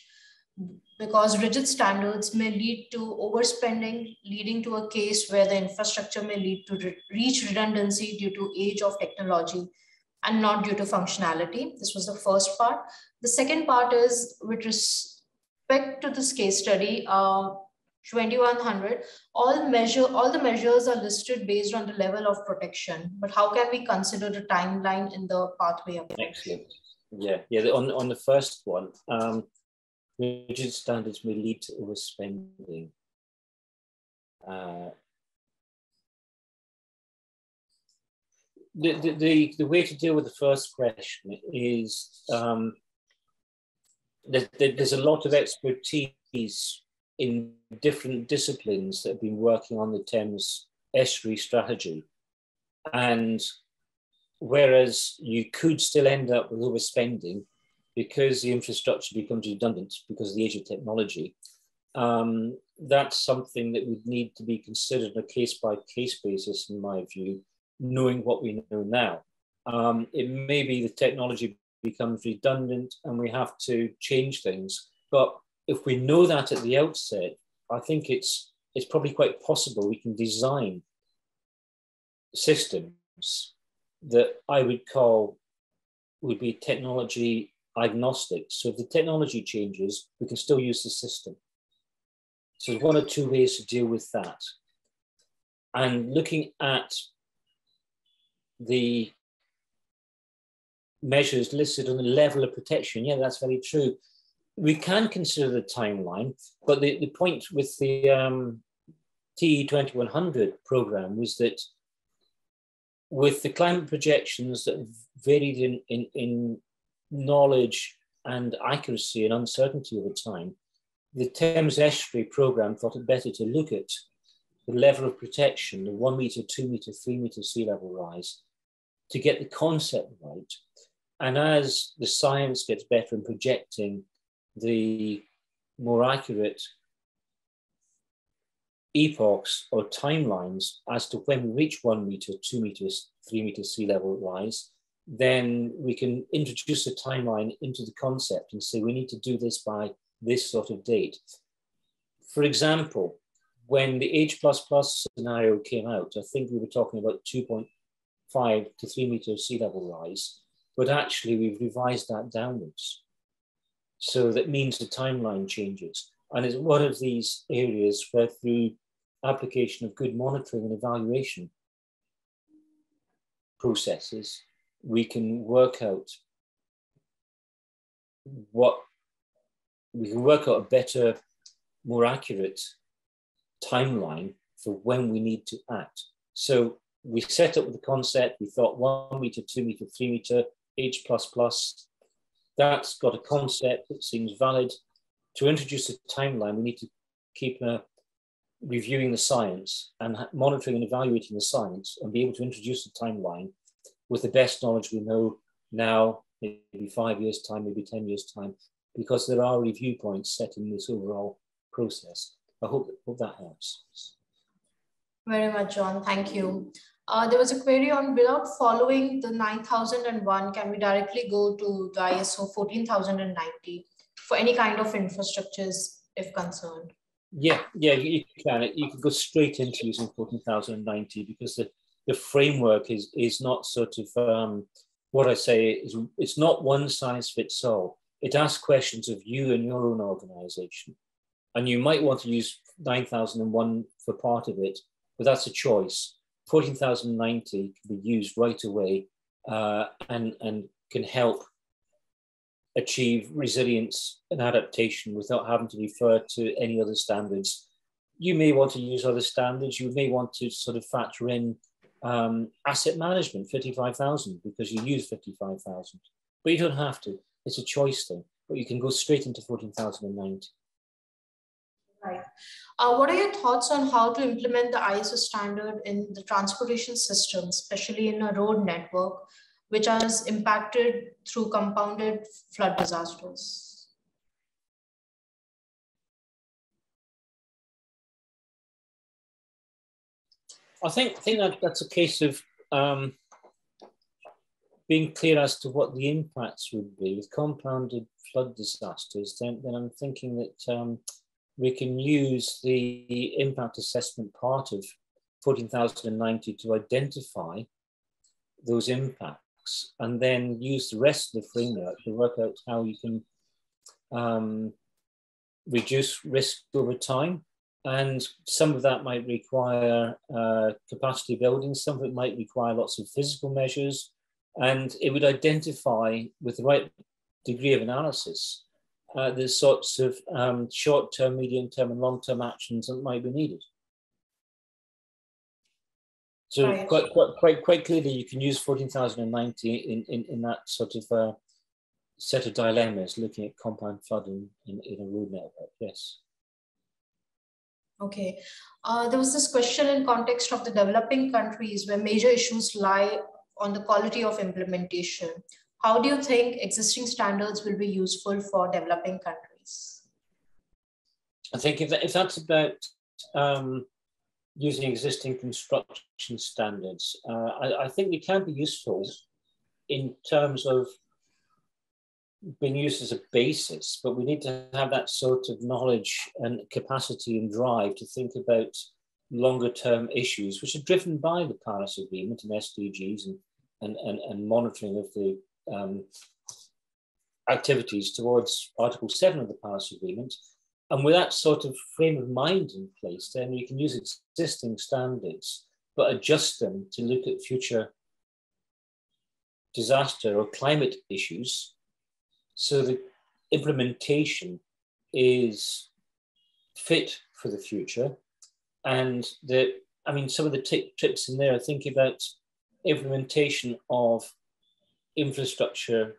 because rigid standards may lead to overspending, leading to a case where the infrastructure may lead to re reach redundancy due to age of technology and not due to functionality. This was the first part. The second part is with respect to this case study, uh, 2100, all measure all the measures are listed based on the level of protection. But how can we consider the timeline in the pathway of Excellent. Yeah, yeah. On on the first one, um, rigid standards may lead to overspending. Uh, the, the, the, way to deal with the first question is um, there, there's a lot of expertise in different disciplines that have been working on the Thames estuary strategy. And whereas you could still end up with overspending, because the infrastructure becomes redundant because of the age of technology, um, that's something that would need to be considered on a case by case basis, in my view, knowing what we know now. Um, it may be the technology becomes redundant and we have to change things, but if we know that at the outset, I think it's it's probably quite possible we can design systems that I would call would be technology agnostic. So if the technology changes, we can still use the system. So there's one or two ways to deal with that. And looking at the measures listed on the level of protection, yeah, that's very true. We can consider the timeline, but the, the point with the um, TE2100 program was that with the climate projections that varied in, in, in knowledge and accuracy and uncertainty over time, the Thames Estuary program thought it better to look at the level of protection, the one meter, two meter, three meter sea level rise, to get the concept right. And as the science gets better in projecting the more accurate epochs or timelines as to when we reach one meter, two meters, three meters sea level rise, then we can introduce a timeline into the concept and say we need to do this by this sort of date. For example, when the H++ plus scenario came out, I think we were talking about 2.5 to 3 meters sea level rise, but actually we've revised that downwards. So that means the timeline changes. And it's one of these areas where through application of good monitoring and evaluation processes, we can work out what we can work out a better, more accurate timeline for when we need to act. So we set up with the concept, we thought one meter, two meter, three meter, H plus plus. That's got a concept that seems valid. To introduce a timeline, we need to keep a reviewing the science and monitoring and evaluating the science and be able to introduce a timeline with the best knowledge we know now, maybe five years' time, maybe 10 years' time, because there are review points set in this overall process. I hope, hope that helps. Very much, John. Thank you. Uh, there was a query on without following the 9001, can we directly go to the ISO 14090 for any kind of infrastructures if concerned? Yeah, yeah, you can. You can go straight into using 14090 because the, the framework is is not sort of um, what I say is it's not one size fits all. It asks questions of you and your own organization. And you might want to use 9001 for part of it, but that's a choice. 14090 can be used right away uh, and, and can help achieve resilience and adaptation without having to refer to any other standards. You may want to use other standards. You may want to sort of factor in um, asset management, 55,000, because you use 55,000. But you don't have to. It's a choice thing. But you can go straight into 14,090. Right. Uh, what are your thoughts on how to implement the ISO standard in the transportation system, especially in a road network, which has impacted through compounded flood disasters? I think, I think that that's a case of um, being clear as to what the impacts would be with compounded flood disasters. Then, then I'm thinking that um, we can use the impact assessment part of 14,090 to identify those impacts and then use the rest of the framework to work out how you can um, reduce risk over time. And some of that might require uh, capacity building, some of it might require lots of physical measures, and it would identify with the right degree of analysis uh, the sorts of um, short-term, medium-term, and long-term actions that might be needed. So right. quite, quite, quite, quite clearly, you can use 14,090 in, in, in that sort of uh, set of dilemmas, looking at compound flooding in, in a road network, yes. Okay. Uh, there was this question in context of the developing countries where major issues lie on the quality of implementation. How do you think existing standards will be useful for developing countries? I think if, that, if that's about um, using existing construction standards. Uh, I, I, think it can be useful in terms of being used as a basis, but we need to have that sort of knowledge and capacity and drive to think about longer term issues, which are driven by the Paris Agreement and SDGs and, and, and, and monitoring of the um, activities towards Article 7 of the Paris Agreement. And with that sort of frame of mind in place, then we can use existing standards, but adjust them to look at future disaster or climate issues so the implementation is fit for the future. And the, I mean, some of the t- tips in there are thinking about implementation of infrastructure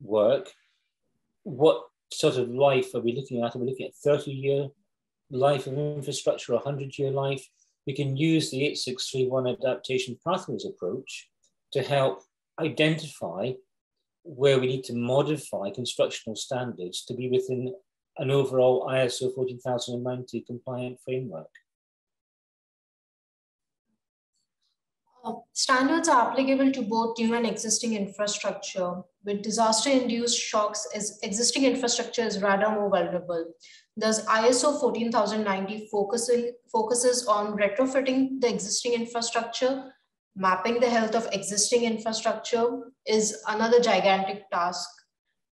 work. What sort of life are we looking at? Are we looking at 30 year life of infrastructure, 100 year life? We can use the 8631 adaptation pathways approach to help identify where we need to modify constructional standards to be within an overall ISO 14090 compliant framework. Uh, standards are applicable to both new and existing infrastructure. With disaster-induced shocks, as existing infrastructure is rather more vulnerable. Thus, ISO 14090 focusing, focuses on retrofitting the existing infrastructure mapping the health of existing infrastructure is another gigantic task.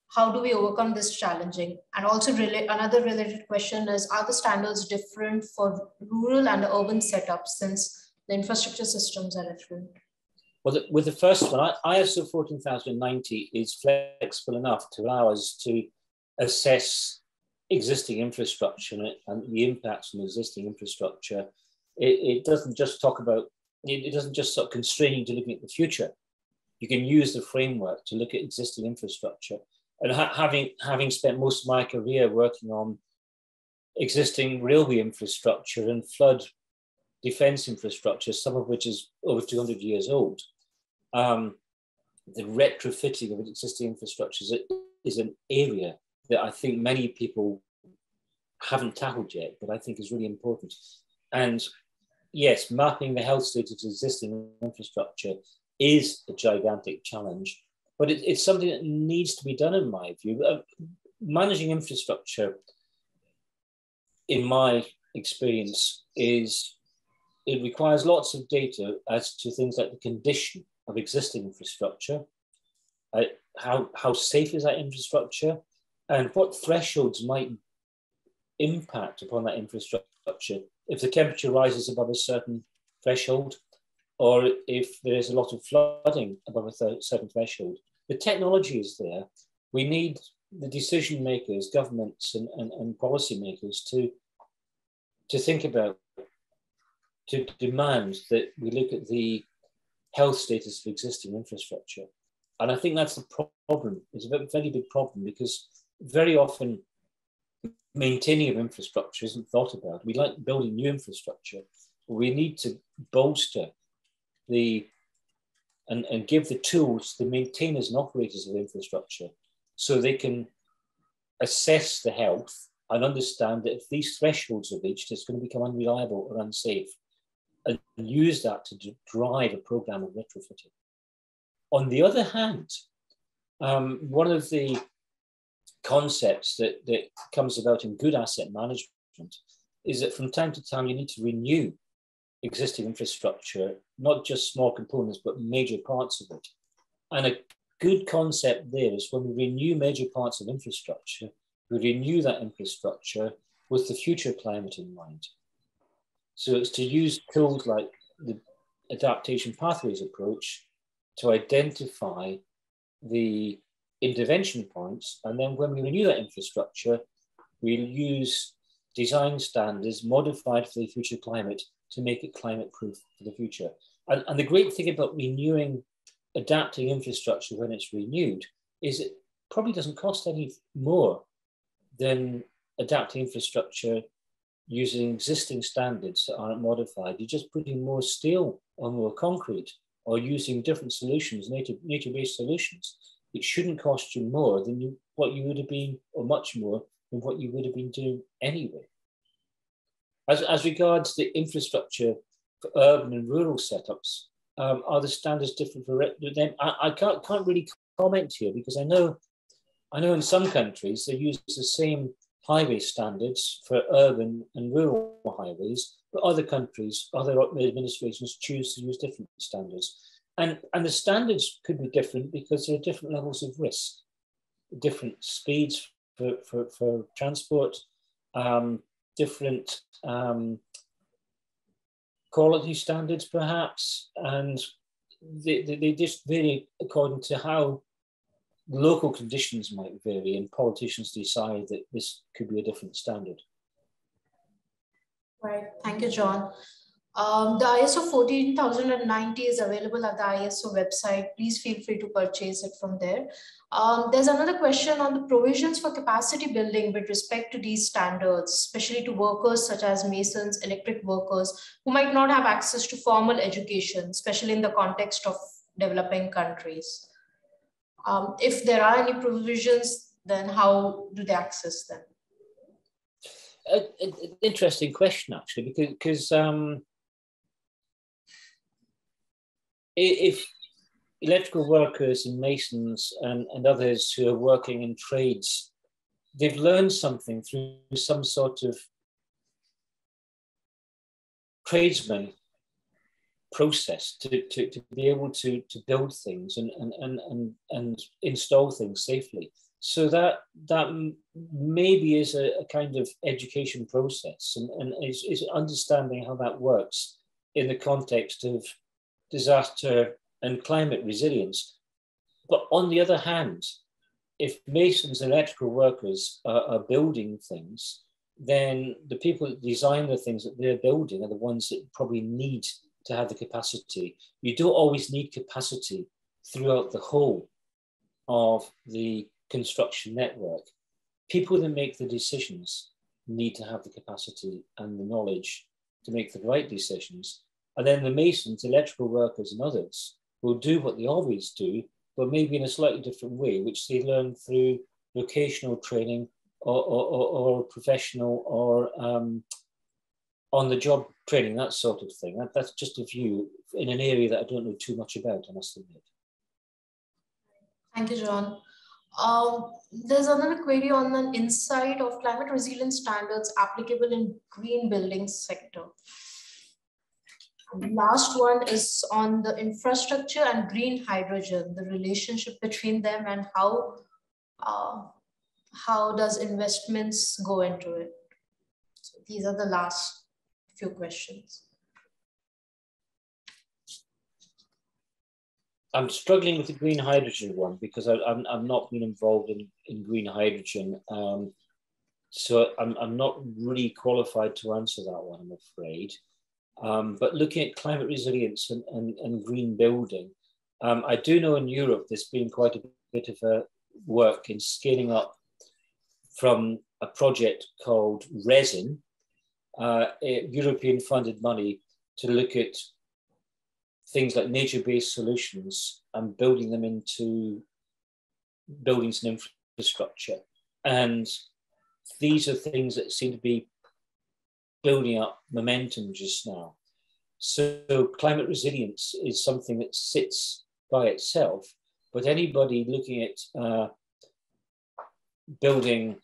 How do we overcome this challenging? And also relate, another related question is, are the standards different for rural and urban setups since the infrastructure systems are different? Well, the, with the first one, ISO 14090 is flexible enough to allow us to assess existing infrastructure and the impacts on existing infrastructure. It, it doesn't just talk about it, doesn't just sort of constrain you to looking at the future. You can use the framework to look at existing infrastructure. And ha- having having spent most of my career working on existing railway infrastructure and flood defense infrastructure, some of which is over 200 years old, um, the retrofitting of existing infrastructure is, is an area that I think many people haven't tackled yet, but I think is really important. And yes, mapping the health status of existing infrastructure is a gigantic challenge, but it, it's something that needs to be done, in my view. Uh, managing infrastructure, in my experience, is it requires lots of data as to things like the condition of existing infrastructure, uh, how, how safe is that infrastructure, and what thresholds might impact upon that infrastructure if the temperature rises above a certain threshold, or if there is a lot of flooding above a th- certain threshold. The technology is there. We need the decision makers, governments, and, and, and policy makers to, to think about, to demand that we look at the health status of existing infrastructure. And I think that's the problem. It's a very big problem because very often maintaining of infrastructure isn't thought about. We like building new infrastructure. We need to bolster the and, and give the tools to the maintainers and operators of infrastructure so they can assess the health and understand that if these thresholds are reached, it's going to become unreliable or unsafe, and use that to drive a program of retrofitting. On the other hand, um, one of the concepts that, that comes about in good asset management is that from time to time you need to renew existing infrastructure, not just small components, but major parts of it. And a good concept there is when we renew major parts of infrastructure, we renew that infrastructure with the future climate in mind. So it's to use tools like the adaptation pathways approach to identify the intervention points. And then when we renew that infrastructure, we'll use design standards modified for the future climate to make it climate proof for the future. And, and the great thing about renewing, adapting infrastructure when it's renewed is it probably doesn't cost any more than adapting infrastructure using existing standards that aren't modified. You're just putting more steel or more concrete or using different solutions, nature, nature-based solutions it shouldn't cost you more than you, what you would have been, or much more than what you would have been doing anyway. As, as regards the infrastructure for urban and rural setups, um, are the standards different for them? I, I can't, can't really comment here because I know I know in some countries they use the same highway standards for urban and rural highways, but other countries, other administrations choose to use different standards. And, and the standards could be different because there are different levels of risk, different speeds for, for, for transport, um, different um, quality standards perhaps, and they, they, they just vary according to how local conditions might vary and politicians decide that this could be a different standard. Right, thank you, John. Um, the ISO 14090 is available at the ISO website. Please feel free to purchase it from there. Um, there's another question on the provisions for capacity building with respect to these standards, especially to workers such as masons, electric workers, who might not have access to formal education, especially in the context of developing countries. Um, if there are any provisions, then how do they access them? An interesting question, actually, because, because um, if electrical workers and masons and, and others who are working in trades, they've learned something through some sort of tradesman process to, to, to be able to, to build things and, and, and, and, and install things safely. So that that maybe is a, a kind of education process and, and is, is understanding how that works in the context of disaster and climate resilience. But on the other hand, if masons and electrical workers are, are building things, then the people that design the things that they're building are the ones that probably need to have the capacity. You don't always need capacity throughout the whole of the construction network. People that make the decisions need to have the capacity and the knowledge to make the right decisions. And then the masons, electrical workers, and others will do what they always do, but maybe in a slightly different way, which they learn through vocational training or, or, or, professional or um, on the job training, that sort of thing. That, that's just a view in an area that I don't know too much about, I must admit. Thank you, John. Um, there's another query on an insight of climate resilience standards applicable in green buildings sector. Last one is on the infrastructure and green hydrogen, the relationship between them and how, uh, how does investments go into it. So these are the last few questions. I'm struggling with the green hydrogen one because I, am I've not been involved in, in green hydrogen. Um, so I'm, I'm not really qualified to answer that one, I'm afraid. Um, but looking at climate resilience and, and, and green building, um, I do know in Europe there's been quite a bit of a work in scaling up from a project called Resin, uh, European funded money to look at things like nature-based solutions and building them into buildings and infrastructure. And these are things that seem to be building up momentum just now. So climate resilience is something that sits by itself, but anybody looking at uh, building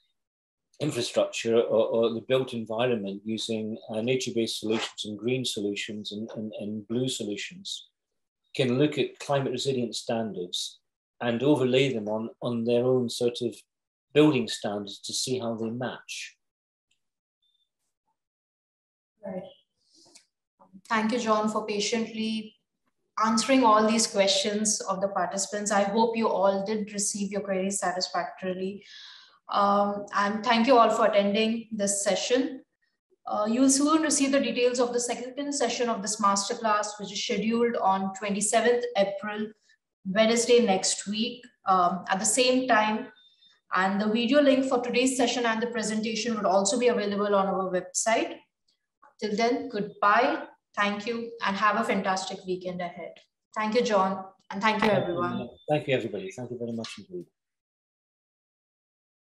infrastructure or, or, the built environment using uh, nature-based solutions and green solutions and, and, and blue solutions can look at climate resilient standards and overlay them on, on their own sort of building standards to see how they match. Right. Thank you, John, for patiently answering all these questions of the participants. I hope you all did receive your queries satisfactorily. Um, and thank you all for attending this session. Uh, you'll soon receive the details of the second session of this masterclass, which is scheduled on 27th April, Wednesday next week um, at the same time. And the video link for today's session and the presentation would also be available on our website. Till then, goodbye, thank you, and have a fantastic weekend ahead. Thank you, John, and thank you, everyone. Thank you, everybody. Thank you very much indeed.